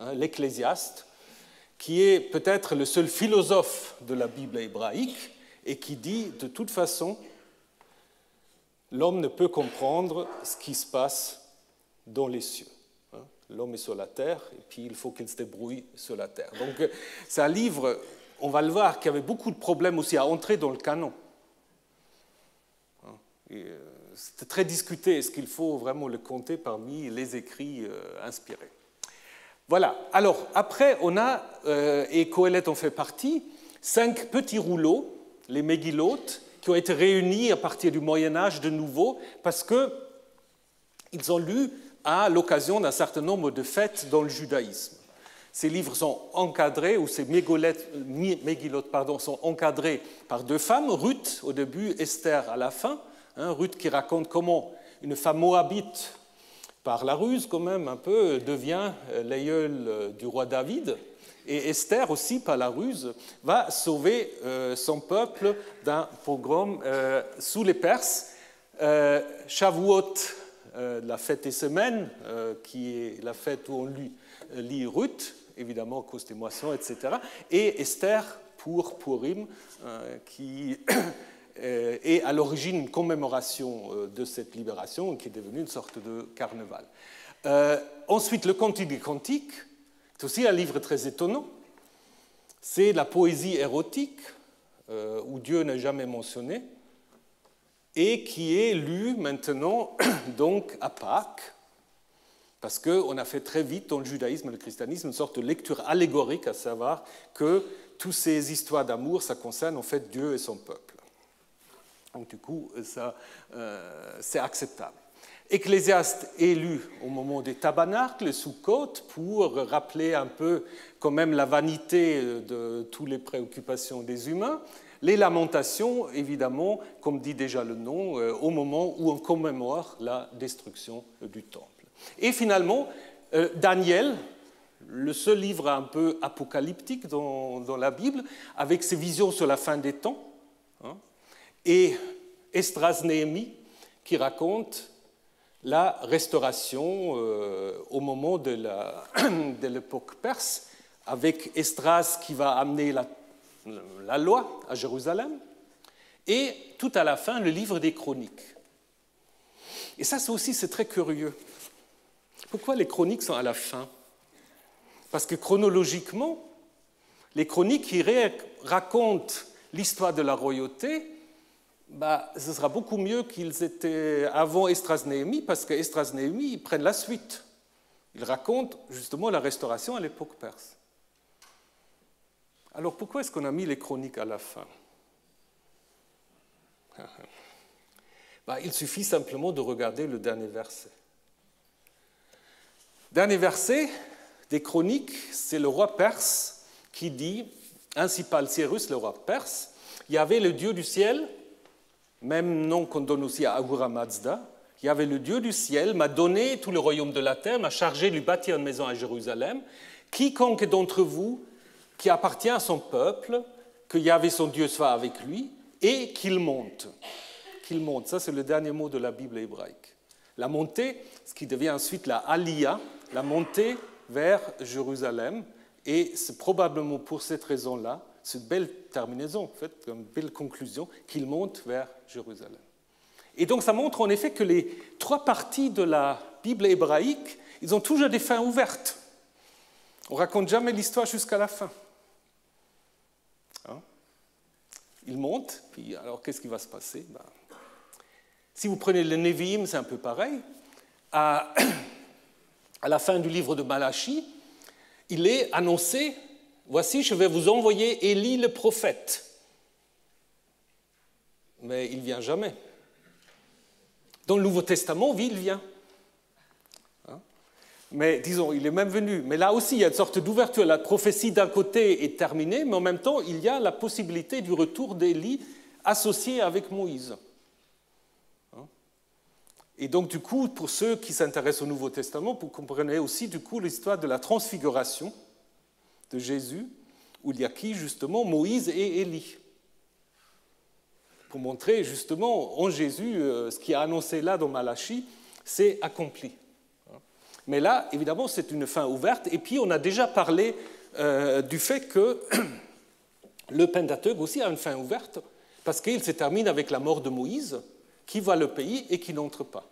hein, l'ecclésiaste, qui est peut-être le seul philosophe de la Bible hébraïque et qui dit, de toute façon, l'homme ne peut comprendre ce qui se passe dans les cieux. Hein. L'homme est sur la terre et puis il faut qu'il se débrouille sur la terre. Donc euh, c'est un livre, on va le voir, qui avait beaucoup de problèmes aussi à entrer dans le canon. Hein. Euh, c'était très discuté, est-ce qu'il faut vraiment le compter parmi les écrits euh, inspirés? Voilà, alors après on a, et Coëlette en fait partie, cinq petits rouleaux, les Megillot, qui ont été réunis à partir du Moyen Âge de nouveau, parce qu'ils ont lu à l'occasion d'un certain nombre de fêtes dans le judaïsme. Ces livres sont encadrés, ou ces Megillot pardon, sont encadrés par deux femmes, Ruth au début, Esther à la fin. Hein, Ruth qui raconte comment une femme moabite, par la ruse quand même un peu, devient l'aïeul du roi David. Et Esther aussi, par la ruse, va sauver euh, son peuple d'un pogrom euh, sous les Perses. Euh, Shavuot, la fête des semaines, qui est la fête où on lit, Ruth, évidemment à cause des moissons, etc. Et Esther pour Purim, qui est à l'origine une commémoration de cette libération, qui est devenue une sorte de carnaval. ensuite, le Cantique des Cantiques, c'est aussi un livre très étonnant. C'est la poésie érotique, euh, où Dieu n'est jamais mentionné, et qui est lu maintenant donc à Pâques, parce qu'on a fait très vite dans le judaïsme et le christianisme une sorte de lecture allégorique, à savoir que toutes ces histoires d'amour, ça concerne en fait Dieu et son peuple. Donc du coup, ça, euh, c'est acceptable. Ecclésiaste élu au moment des tabernacles, sous côte, pour rappeler un peu quand même la vanité de toutes les préoccupations des humains. Les lamentations, évidemment, comme dit déjà le nom, euh, au moment où on commémore la destruction du temple. Et finalement, euh, Daniel, le seul livre un peu apocalyptique dans, la Bible, avec ses visions sur la fin des temps, hein, et Estras Néhémie, qui raconte la restauration euh, au moment de l'époque perse, avec Esdras qui va amener la, la, loi à Jérusalem, et tout à la fin, le livre des chroniques. Et ça, c'est aussi c'est très curieux. Pourquoi les chroniques sont à la fin? Parce que chronologiquement, les chroniques qui racontent l'histoire de la royauté bah, ce sera beaucoup mieux qu'ils étaient avant Estras Néhémie, parce que Estras ils prennent la suite. Ils racontent justement la restauration à l'époque perse. Alors pourquoi est-ce qu'on a mis les chroniques à la fin bah, Il suffit simplement de regarder le dernier verset. Dernier verset des chroniques, c'est le roi perse qui dit, ainsi parle Cyrus, le roi perse, il y avait le Dieu du ciel même nom qu'on donne aussi à Ahura Mazda, qui avait le Dieu du ciel, m'a donné tout le royaume de la terre, m'a chargé de lui bâtir une maison à Jérusalem. Quiconque d'entre vous qui appartient à son peuple, que Yahvé son Dieu soit avec lui, et qu'il monte. Qu'il monte, ça c'est le dernier mot de la Bible hébraïque. La montée, ce qui devient ensuite la Aliyah, la montée vers Jérusalem, et c'est probablement pour cette raison-là cette belle terminaison, en fait, une belle conclusion, qu'il monte vers Jérusalem. Et donc ça montre en effet que les trois parties de la Bible hébraïque, ils ont toujours des fins ouvertes. On raconte jamais l'histoire jusqu'à la fin. Hein? Il monte, puis alors qu'est-ce qui va se passer? Ben, Si vous prenez le Nevi'im, c'est un peu pareil. À, à la fin du livre de Malachi, il est annoncé Voici, je vais vous envoyer Élie le prophète. Mais il vient jamais. Dans le Nouveau Testament, oui, il vient. Hein? Mais disons, il est même venu. Mais là aussi, il y a une sorte d'ouverture. La prophétie d'un côté est terminée, mais en même temps, il y a la possibilité du retour d'Élie associé avec Moïse. Hein? Et donc, du coup, pour ceux qui s'intéressent au Nouveau Testament, vous comprenez aussi, du coup, l'histoire de la transfiguration de Jésus, où il y a qui justement Moïse et Élie. Pour montrer justement en Jésus, euh, ce qui est annoncé là dans Malachie, c'est accompli. Mais là, évidemment, c'est une fin ouverte. Et puis, on a déjà parlé euh, du fait que le Pentateuque aussi a une fin ouverte, parce qu'il se termine avec la mort de Moïse, qui voit le pays et qui n'entre pas.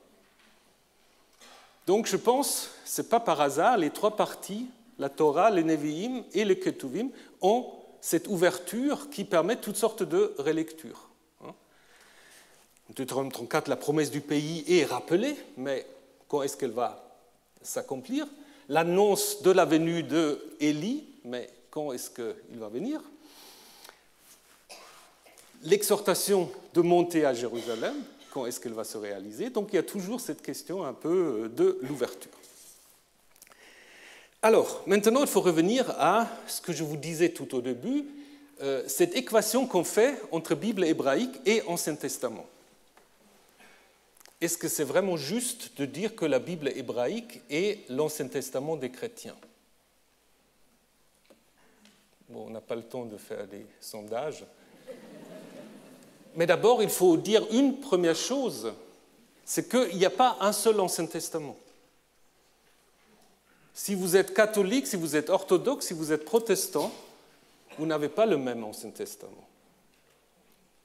Donc je pense, ce n'est pas par hasard, les trois parties, la Torah, les Nevi'im et les Ketuvim, ont cette ouverture qui permet toutes sortes de relectures. En Deutéronome 34, la promesse du pays est rappelée, mais quand est-ce qu'elle va s'accomplir? L'annonce de la venue de Élie, mais quand est-ce qu'il va venir? L'exhortation de monter à Jérusalem, quand est-ce qu'elle va se réaliser? Donc il y a toujours cette question un peu euh, de l'ouverture. Alors, maintenant, il faut revenir à ce que je vous disais tout au début, euh, cette équation qu'on fait entre Bible hébraïque et Ancien Testament. Est-ce que c'est vraiment juste de dire que la Bible hébraïque est l'Ancien Testament des chrétiens? Bon, on n'a pas le temps de faire des sondages. Mais d'abord, il faut dire une première chose, c'est qu'il n'y a pas un seul Ancien Testament. Si vous êtes catholique, si vous êtes orthodoxe, si vous êtes protestant, vous n'avez pas le même Ancien Testament.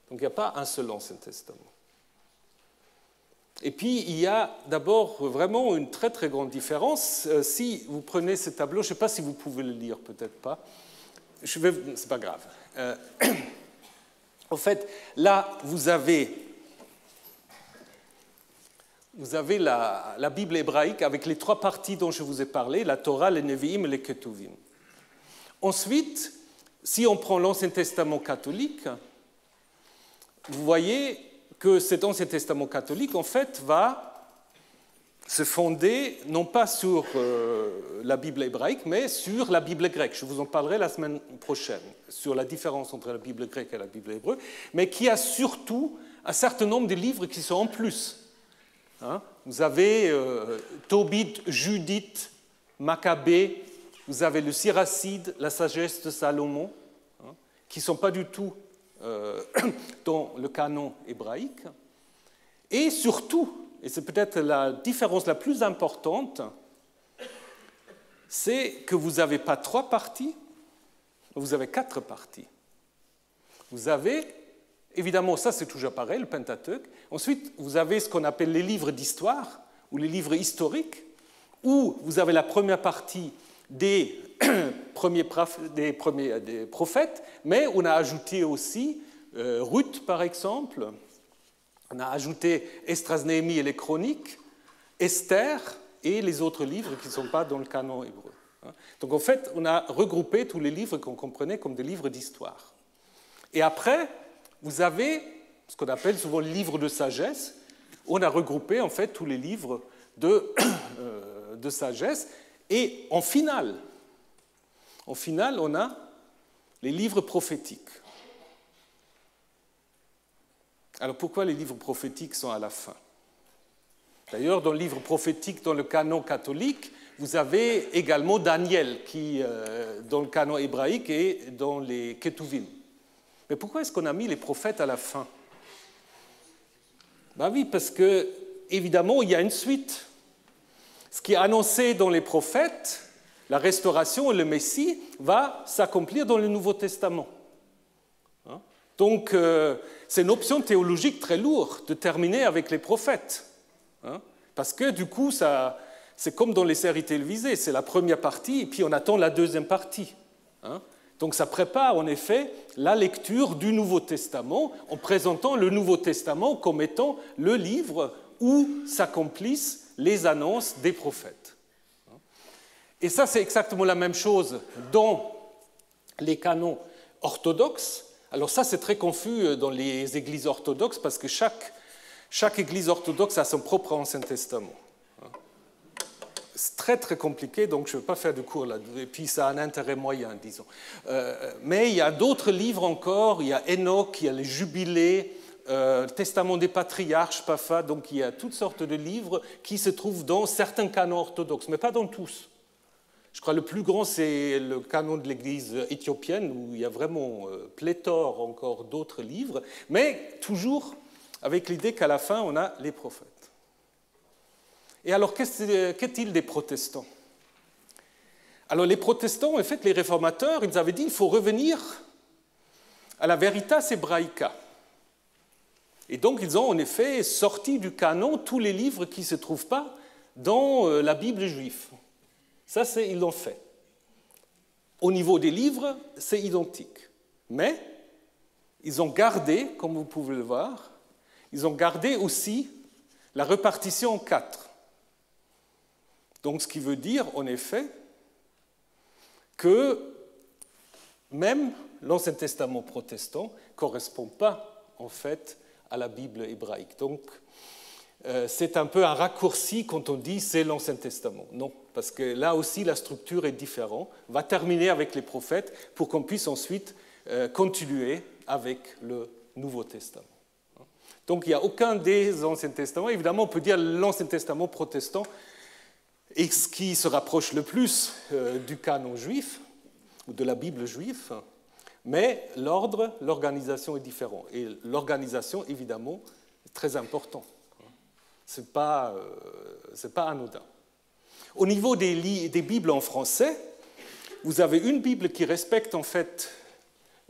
Donc il n'y a pas un seul Ancien Testament. Et puis, il y a d'abord vraiment une très très grande différence. Euh, si vous prenez ce tableau, je ne sais pas si vous pouvez le lire, peut-être pas. Ce n'est pas grave. Euh, En fait, là, vous avez, vous avez la, Bible hébraïque avec les trois parties dont je vous ai parlé, la Torah, les Nevi'im et les Ketuvim. Ensuite, si on prend l'Ancien Testament catholique, vous voyez que cet Ancien Testament catholique, en fait, va se fonder non pas sur euh, la Bible hébraïque, mais sur la Bible grecque. Je vous en parlerai la semaine prochaine, sur la différence entre la Bible grecque et la Bible hébreu, mais qui a surtout un certain nombre de livres qui sont en plus. Hein? vous avez euh, Tobit, Judith, Maccabée, vous avez le Siracide, la sagesse de Salomon, hein, qui ne sont pas du tout euh, dans le canon hébraïque. Et surtout, et c'est peut-être la différence la plus importante, c'est que vous n'avez pas trois parties, vous avez quatre parties. Vous avez, évidemment, ça c'est toujours pareil, le Pentateuque. Ensuite, vous avez ce qu'on appelle les livres d'histoire ou les livres historiques, où vous avez la première partie des premiers, des prophètes, mais on a ajouté aussi euh, Ruth, par exemple, on a ajouté Estras, Néhémie et les chroniques, Esther et les autres livres qui ne sont pas dans le canon hébreu. Hein. Donc en fait, on a regroupé tous les livres qu'on comprenait comme des livres d'histoire. Et après, vous avez ce qu'on appelle souvent le livre de sagesse. On a regroupé en fait tous les livres de, euh, sagesse. Et en finale, en on a les livres prophétiques. Alors pourquoi les livres prophétiques sont à la fin? D'ailleurs, dans le livre prophétique, dans le canon catholique, vous avez également Daniel, qui, euh, dans le canon hébraïque, et dans les Ketuvim. Mais pourquoi est-ce qu'on a mis les prophètes à la fin? Ben oui, parce que, évidemment, il y a une suite. Ce qui est annoncé dans les prophètes, la restauration et le Messie, va s'accomplir dans le Nouveau Testament. Hein? Donc, euh, c'est une option théologique très lourde de terminer avec les prophètes. Hein, parce que du coup, c'est comme dans les séries télévisées, c'est la première partie et puis on attend la deuxième partie. Hein? Donc ça prépare en effet la lecture du Nouveau Testament en présentant le Nouveau Testament comme étant le livre où s'accomplissent les annonces des prophètes. Et ça, c'est exactement la même chose dans les canons orthodoxes alors ça, c'est très confus euh, dans les églises orthodoxes parce que chaque, chaque église orthodoxe a son propre Ancien Testament. C'est très très compliqué, donc je ne vais pas faire de cours là. Et puis ça a un intérêt moyen, disons. Euh, mais il y a d'autres livres encore. Il y a Enoch, il y a les Jubilés, euh, Testament des patriarches, Pafa. Donc il y a toutes sortes de livres qui se trouvent dans certains canons orthodoxes, mais pas dans tous. Je crois que le plus grand, c'est le canon de l'Église éthiopienne, où il y a vraiment euh, pléthore encore d'autres livres, mais toujours avec l'idée qu'à la fin, on a les prophètes. Et alors, qu'est-il des protestants? Alors, les protestants, en fait, les réformateurs, ils avaient dit qu'il faut revenir à la veritas hebraica. Et donc, ils ont en effet sorti du canon tous les livres qui ne se trouvent pas dans euh, la Bible juive. Ça, c'est, ils l'ont fait. Au niveau des livres, c'est identique. Mais ils ont gardé, comme vous pouvez le voir, ils ont gardé aussi la répartition en quatre. Donc, ce qui veut dire, en effet, que même l'Ancien Testament protestant ne correspond pas, en fait, à la Bible hébraïque. Donc, euh, c'est un peu un raccourci quand on dit c'est l'Ancien Testament. Non, parce que là aussi la structure est différente. On va terminer avec les prophètes pour qu'on puisse ensuite euh, continuer avec le Nouveau Testament. Donc il n'y a aucun des Anciens Testaments. Évidemment, on peut dire l'Ancien Testament protestant est ce qui se rapproche le plus euh, du canon juif ou de la Bible juive, mais l'ordre, l'organisation est différent. Et l'organisation, évidemment, est très importante. Ce n'est pas, euh, pas anodin. Au niveau des, des, Bibles en français, vous avez une Bible qui respecte en fait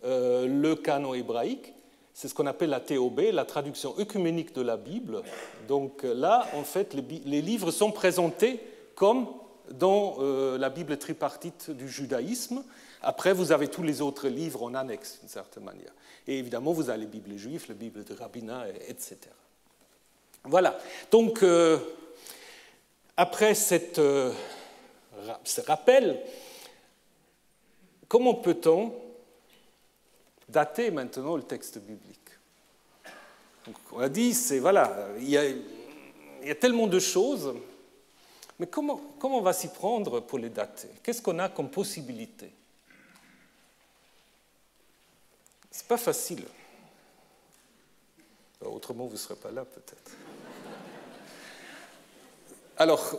euh, le canon hébraïque. C'est ce qu'on appelle la TOB, la traduction œcuménique de la Bible. Donc là, en fait, les, livres sont présentés comme dans euh, la Bible tripartite du judaïsme. Après, vous avez tous les autres livres en annexe, d'une certaine manière. Et évidemment, vous avez les Bibles juives, les Bibles de rabbinat, etc. Voilà. Donc, euh, après cette, euh, ce rappel, comment peut-on dater maintenant le texte biblique? On a dit, c'est voilà, il y, a, il y, a, tellement de choses, mais comment, comment on va s'y prendre pour les dater? Qu'est-ce qu'on a comme possibilité? C'est pas facile. Autrement, vous ne serez pas là peut-être. Alors,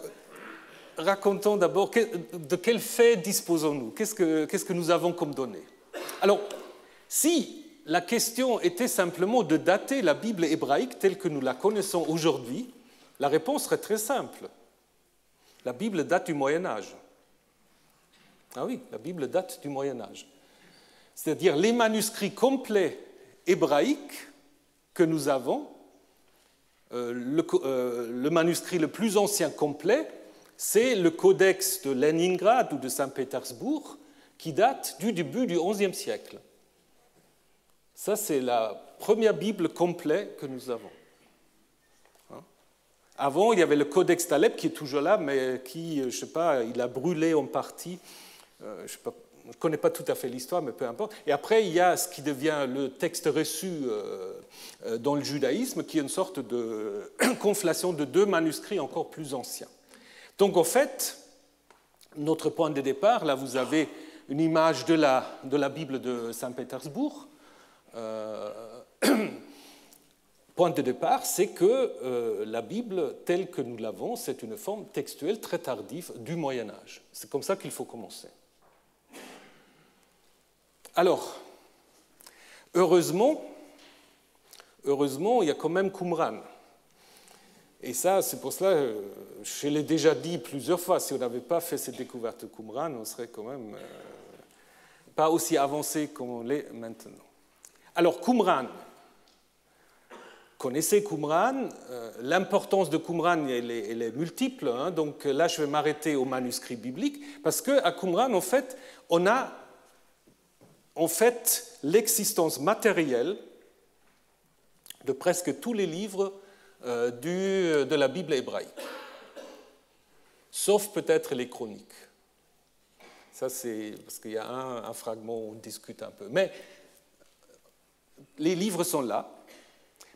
racontons d'abord de quels faits disposons-nous? Qu'est-ce que, nous avons comme données? Alors, si la question était simplement de dater la Bible hébraïque telle que nous la connaissons aujourd'hui, la réponse serait très simple. La Bible date du Moyen Âge. Ah oui, la Bible date du Moyen Âge. C'est-à-dire les manuscrits complets hébraïques que nous avons euh, euh, le, manuscrit le plus ancien complet, c'est le codex de Leningrad ou de Saint-Pétersbourg, qui date du début du XIe siècle. Ça, c'est la première Bible complète que nous avons. Avant, il y avait le Codex d'Alep qui est toujours là, mais qui, je ne sais pas, il a brûlé en partie. Euh, je ne connais pas tout à fait l'histoire, mais peu importe. Et après, il y a ce qui devient le texte reçu euh, euh, dans le judaïsme, qui est une sorte de conflation de deux manuscrits encore plus anciens. Donc, en fait, notre point de départ, là, vous avez une image de la, de la Bible de Saint-Pétersbourg. Euh, point de départ, c'est que la Bible, telle que nous l'avons, c'est une forme textuelle très tardive du Moyen Âge. C'est comme ça qu'il faut commencer. Alors, heureusement, heureusement, il y a quand même Qumran. Et ça, c'est pour cela, euh, je l'ai déjà dit plusieurs fois, si on n'avait pas fait cette découverte de Qumran, on serait quand même euh, pas aussi avancé qu'on l'est maintenant. Alors, Qumran, connaissez Qumran. Euh, l'importance de Qumran, elle est, multiple. Hein. donc là, je vais m'arrêter au manuscrit biblique, parce qu'à Qumran, en fait, on a en fait l'existence matérielle de presque tous les livres euh, de la Bible hébraïque, sauf peut-être les chroniques. Ça, c'est parce qu'il y a un, fragment où on discute un peu. Mais les livres sont là.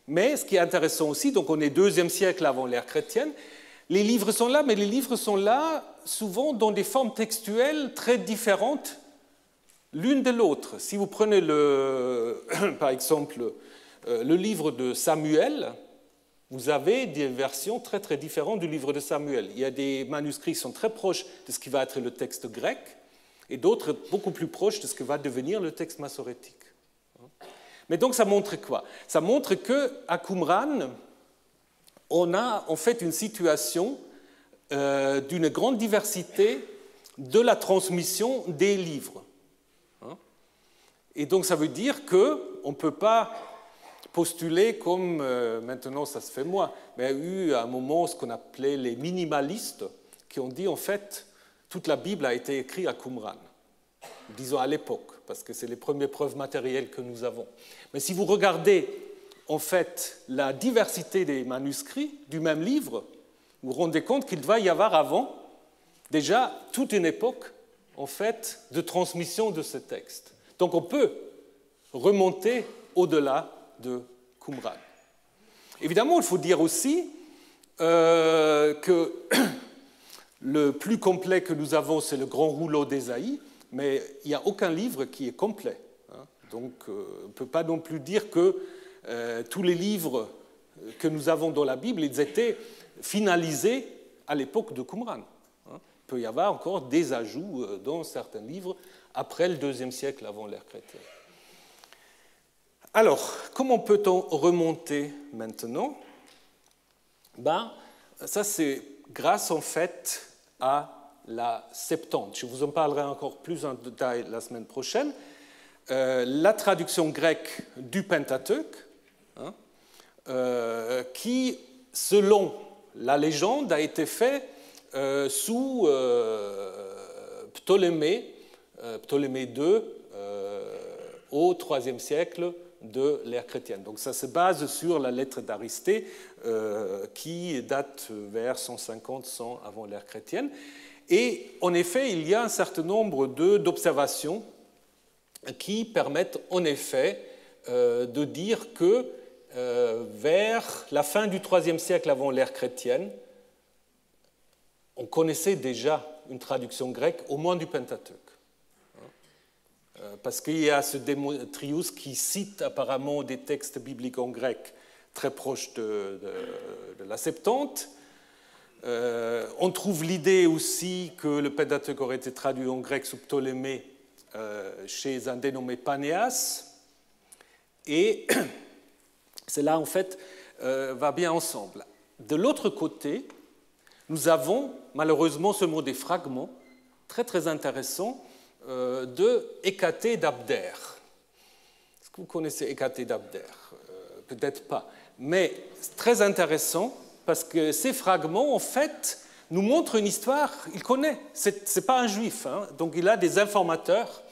Mais ce qui est intéressant aussi, donc on est deuxième siècle avant l'ère chrétienne, les livres sont là, mais les livres sont là souvent dans des formes textuelles très différentes l'une de l'autre. Si vous prenez le, par exemple euh, le livre de Samuel, vous avez des versions très très différentes du livre de Samuel. Il y a des manuscrits qui sont très proches de ce qui va être le texte grec et d'autres beaucoup plus proches de ce que va devenir le texte massorétique. Mais donc ça montre quoi? Ça montre qu'à Qumran, on a en fait une situation euh, d'une grande diversité de la transmission des livres. Hein. Et donc ça veut dire qu'on ne peut pas postuler comme, euh, maintenant ça se fait moi, mais il y a eu à un moment ce qu'on appelait les minimalistes qui ont dit en fait toute la Bible a été écrite à Qumran, disons à l'époque, parce que c'est les premières preuves matérielles que nous avons. Mais si vous regardez en fait la diversité des manuscrits du même livre, vous vous rendez compte qu'il va y avoir avant déjà toute une époque en fait de transmission de ce texte. Donc on peut remonter au-delà de Qumran. Évidemment, il faut dire aussi euh, que le plus complet que nous avons, c'est le grand rouleau d'Ésaïe, mais il n'y a aucun livre qui est complet. Hein. Donc euh, on ne peut pas non plus dire que euh, tous les livres que nous avons dans la Bible, ils étaient finalisés à l'époque de Qumran. Hein. Il peut y avoir encore des ajouts dans certains livres après le deuxième siècle avant l'ère chrétienne. Alors, comment peut-on remonter maintenant? Ben, Ça, c'est grâce en fait à la Septante. Je vous en parlerai encore plus en détail la semaine prochaine. Euh, la traduction grecque du Pentateuque, hein, euh, qui, selon la légende, a été faite euh, sous Ptolémée, Ptolémée II, au IIIe siècle de l'ère chrétienne. Donc ça se base sur la lettre d'Aristée qui date vers 150-100 avant l'ère chrétienne. Et en effet, il y a un certain nombre d'observations qui permettent en effet euh, de dire que euh, vers la fin du IIIe siècle avant l'ère chrétienne, on connaissait déjà une traduction grecque, au moins du Pentateuque. Euh, parce qu'il y a ce Démotrius qui cite apparemment des textes bibliques en grec très proches de, la Septante. Euh, on trouve l'idée aussi que le Pentateuque aurait été traduit en grec sous Ptolémée euh, chez un dénommé Panéas. Et cela, en fait, va bien ensemble. De l'autre côté, nous avons malheureusement ce mot des fragments, très très intéressant, euh, de Hécaté d'Abder. Est-ce que vous connaissez Hécaté d'Abder? Euh, Peut-être pas. Mais très intéressant parce que ces fragments, en fait, nous montrent une histoire. Il connaît. Ce n'est pas un juif. Hein. donc il a des informateurs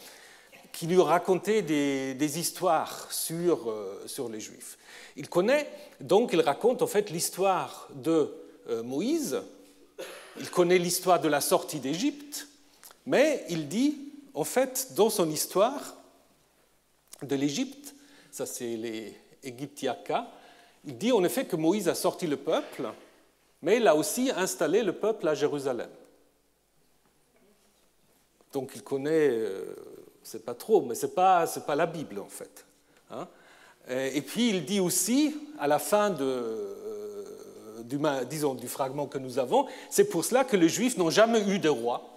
qui lui racontaient des, des histoires sur, euh, sur les juifs. Il connaît, donc il raconte en fait l'histoire de Moïse. Il connaît l'histoire de la sortie d'Égypte. Mais il dit en fait, dans son histoire de l'Égypte, ça c'est les Égyptiaca, il dit en effet que Moïse a sorti le peuple, mais il a aussi installé le peuple à Jérusalem. Donc il connaît, euh, c'est pas trop, mais c'est pas pas la Bible en fait. Hein. et puis il dit aussi à la fin euh, du, disons, du fragment que nous avons, c'est pour cela que les Juifs n'ont jamais eu de roi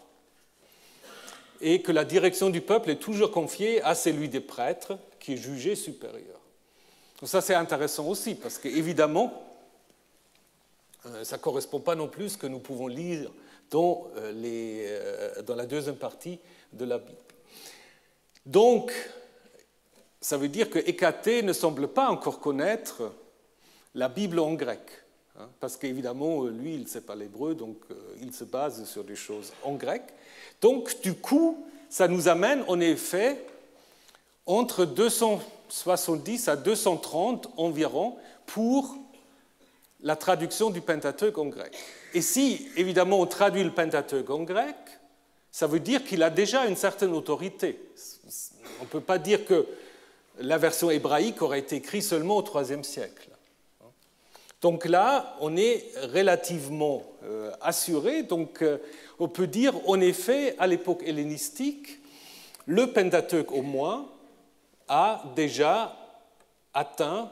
et que la direction du peuple est toujours confiée à celui des prêtres qui est jugé supérieur. Donc ça c'est intéressant aussi parce qu'évidemment, euh, ça ne correspond pas non plus à ce que nous pouvons lire dans, euh, les, euh, dans la deuxième partie de la Bible. Donc, ça veut dire que Hécaté ne semble pas encore connaître la Bible en grec. Hein, parce qu'évidemment, lui, il ne sait pas l'hébreu, donc il se base sur des choses en grec. Donc, du coup, ça nous amène en effet entre 270 à 230 environ pour la traduction du Pentateuque en grec. Et si, évidemment, on traduit le Pentateuque en grec, ça veut dire qu'il a déjà une certaine autorité. On ne peut pas dire que la version hébraïque aurait été écrite seulement au IIIe siècle. Donc là, on est relativement euh, assuré. Donc, euh, on peut dire en effet, à l'époque hellénistique, le Pentateuque au moins a déjà atteint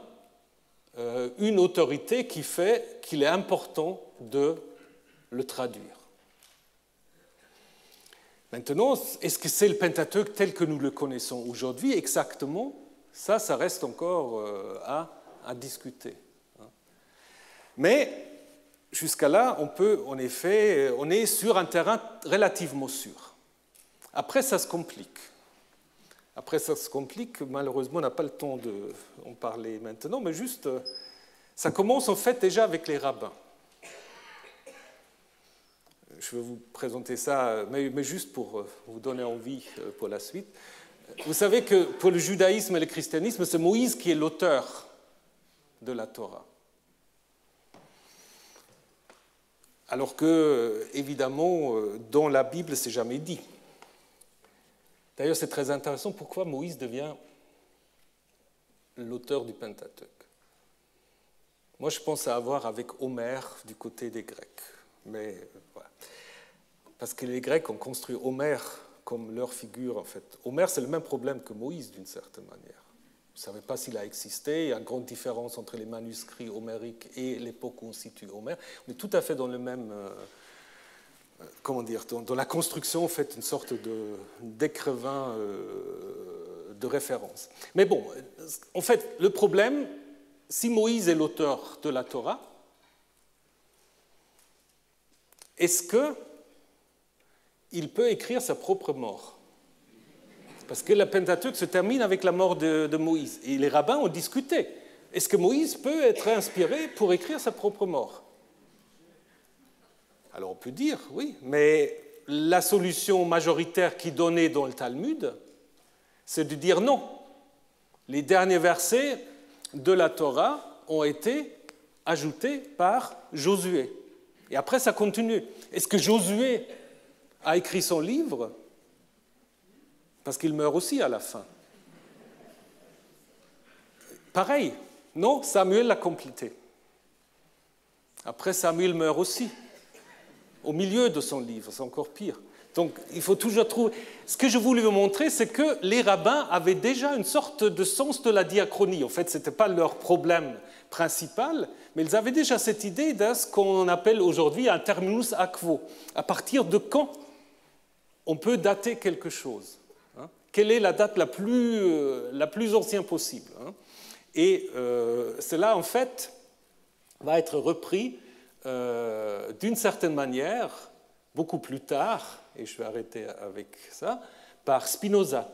une autorité qui fait qu'il est important de le traduire. Maintenant, est-ce que c'est le Pentateuque tel que nous le connaissons aujourd'hui exactement? Ça, ça reste encore à, à discuter. Hein. Mais jusqu'à là, on peut, en effet, on est sur un terrain relativement sûr. Après, ça se complique. Après, ça se complique. Malheureusement, on n'a pas le temps d'en parler maintenant, mais juste, ça commence en fait déjà avec les rabbins. Je vais vous présenter ça, mais, juste pour vous donner envie euh, pour la suite. Vous savez que pour le judaïsme et le christianisme, c'est Moïse qui est l'auteur de la Torah. Alors que, évidemment, euh, dans la Bible, c'est jamais dit. D'ailleurs, c'est très intéressant pourquoi Moïse devient l'auteur du Pentateuque. Moi, je pense à avoir avec Homère du côté des Grecs. Mais voilà. Parce que les Grecs ont construit Homère comme leur figure, en fait. Homère, c'est le même problème que Moïse, d'une certaine manière. Vous ne savez pas s'il a existé. Il y a une grande différence entre les manuscrits homériques et l'époque où on situe Homère. On est tout à fait dans le même. Comment dire dans, la construction, fait, une sorte d'écrivain euh, de référence. Mais bon, en fait, le problème, si Moïse est l'auteur de la Torah, est-ce qu'il peut écrire sa propre mort? Parce que la Pentateuque se termine avec la mort de, Moïse. Et les rabbins ont discuté. Est-ce que Moïse peut être inspiré pour écrire sa propre mort? Alors on peut dire oui, mais la solution majoritaire qui donnait dans le Talmud, c'est de dire non. Les derniers versets de la Torah ont été ajoutés par Josué. Et après, ça continue. Est-ce que Josué a écrit son livre? Parce qu'il meurt aussi à la fin. Pareil, non, Samuel l'a complété. Après, Samuel meurt aussi, au milieu de son livre, c'est encore pire. Donc, il faut toujours trouver. Ce que je voulais vous montrer, c'est que les rabbins avaient déjà une sorte de sens de la diachronie. En fait, ce n'était pas leur problème principal, mais ils avaient déjà cette idée de ce qu'on appelle aujourd'hui un terminus aquo. À partir de quand on peut dater quelque chose quelle est la date la plus, euh, la plus ancienne possible. Hein? Et euh, cela, en fait, va être repris euh, d'une certaine manière, beaucoup plus tard, et je vais arrêter avec ça, par Spinoza.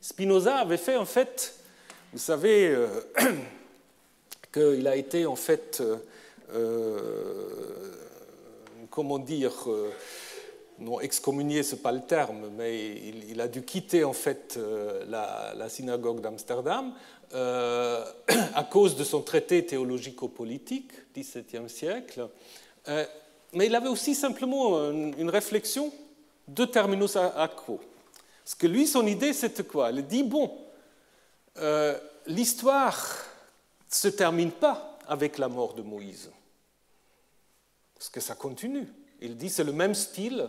Spinoza avait fait, en fait, vous savez, qu'il a été, en fait, comment dire, non, excommunié, ce n'est pas le terme, mais il, a dû quitter en fait euh, la, synagogue d'Amsterdam euh, à cause de son traité théologico-politique, XVIIe siècle. Euh, mais il avait aussi simplement une, réflexion de terminus aquo. Parce que lui, son idée, c'était quoi? Il dit bon, l'histoire ne se termine pas avec la mort de Moïse, parce que ça continue. Il dit c'est le même style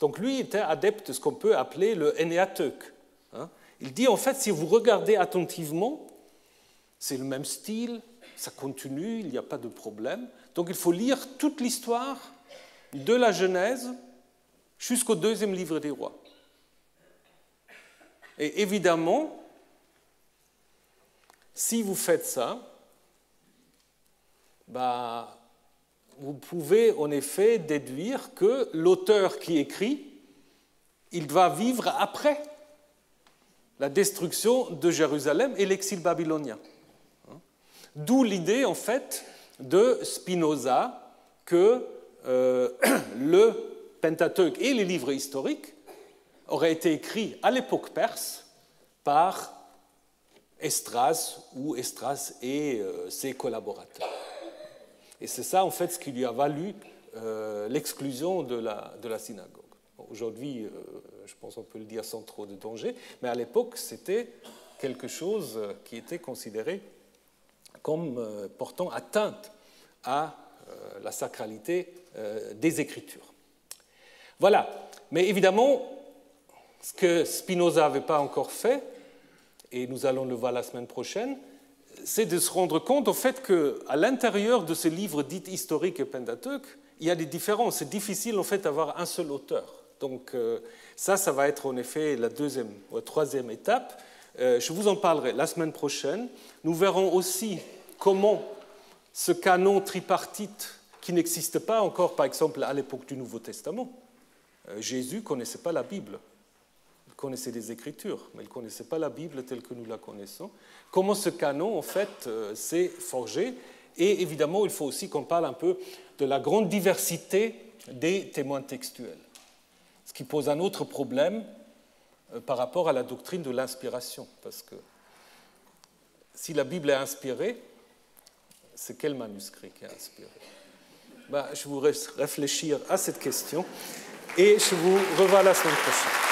donc lui était adepte de ce qu'on peut appeler le Eneateuk. Hein. Il dit en fait, si vous regardez attentivement, c'est le même style, ça continue, il n'y a pas de problème. Donc il faut lire toute l'histoire de la Genèse jusqu'au deuxième livre des rois. Et évidemment, si vous faites ça, bah, vous pouvez en effet déduire que l'auteur qui écrit, il doit vivre après la destruction de Jérusalem et l'exil babylonien. D'où l'idée, en fait, de Spinoza que euh, le Pentateuque et les livres historiques auraient été écrits à l'époque perse par Estras ou Estras et euh, ses collaborateurs. Et c'est ça, en fait, ce qui lui a valu euh, l'exclusion de la, synagogue. Aujourd'hui, je pense qu'on peut le dire sans trop de danger, mais à l'époque, c'était quelque chose qui était considéré comme euh, portant atteinte à la sacralité des Écritures. Voilà. Mais évidemment, ce que Spinoza n'avait pas encore fait, et nous allons le voir la semaine prochaine, c'est de se rendre compte au fait qu'à l'intérieur de ces livres dits historiques et Pentateuque, il y a des différences. C'est difficile en fait d'avoir un seul auteur. Donc euh, ça, ça va être en effet la deuxième ou la troisième étape. Euh, je vous en parlerai la semaine prochaine. Nous verrons aussi comment ce canon tripartite, qui n'existe pas encore, par exemple, à l'époque du Nouveau Testament, euh, Jésus ne connaissait pas la Bible. Il connaissait des Écritures, mais il ne connaissait pas la Bible telle que nous la connaissons. Comment ce canon, en fait, s'est forgé. Et évidemment, il faut aussi qu'on parle un peu de la grande diversité des témoins textuels ce qui pose un autre problème euh, par rapport à la doctrine de l'inspiration, parce que si la Bible est inspirée, c'est quel manuscrit qui est inspiré? Ben, Je vous réfléchir à cette question et je vous revois la semaine prochaine.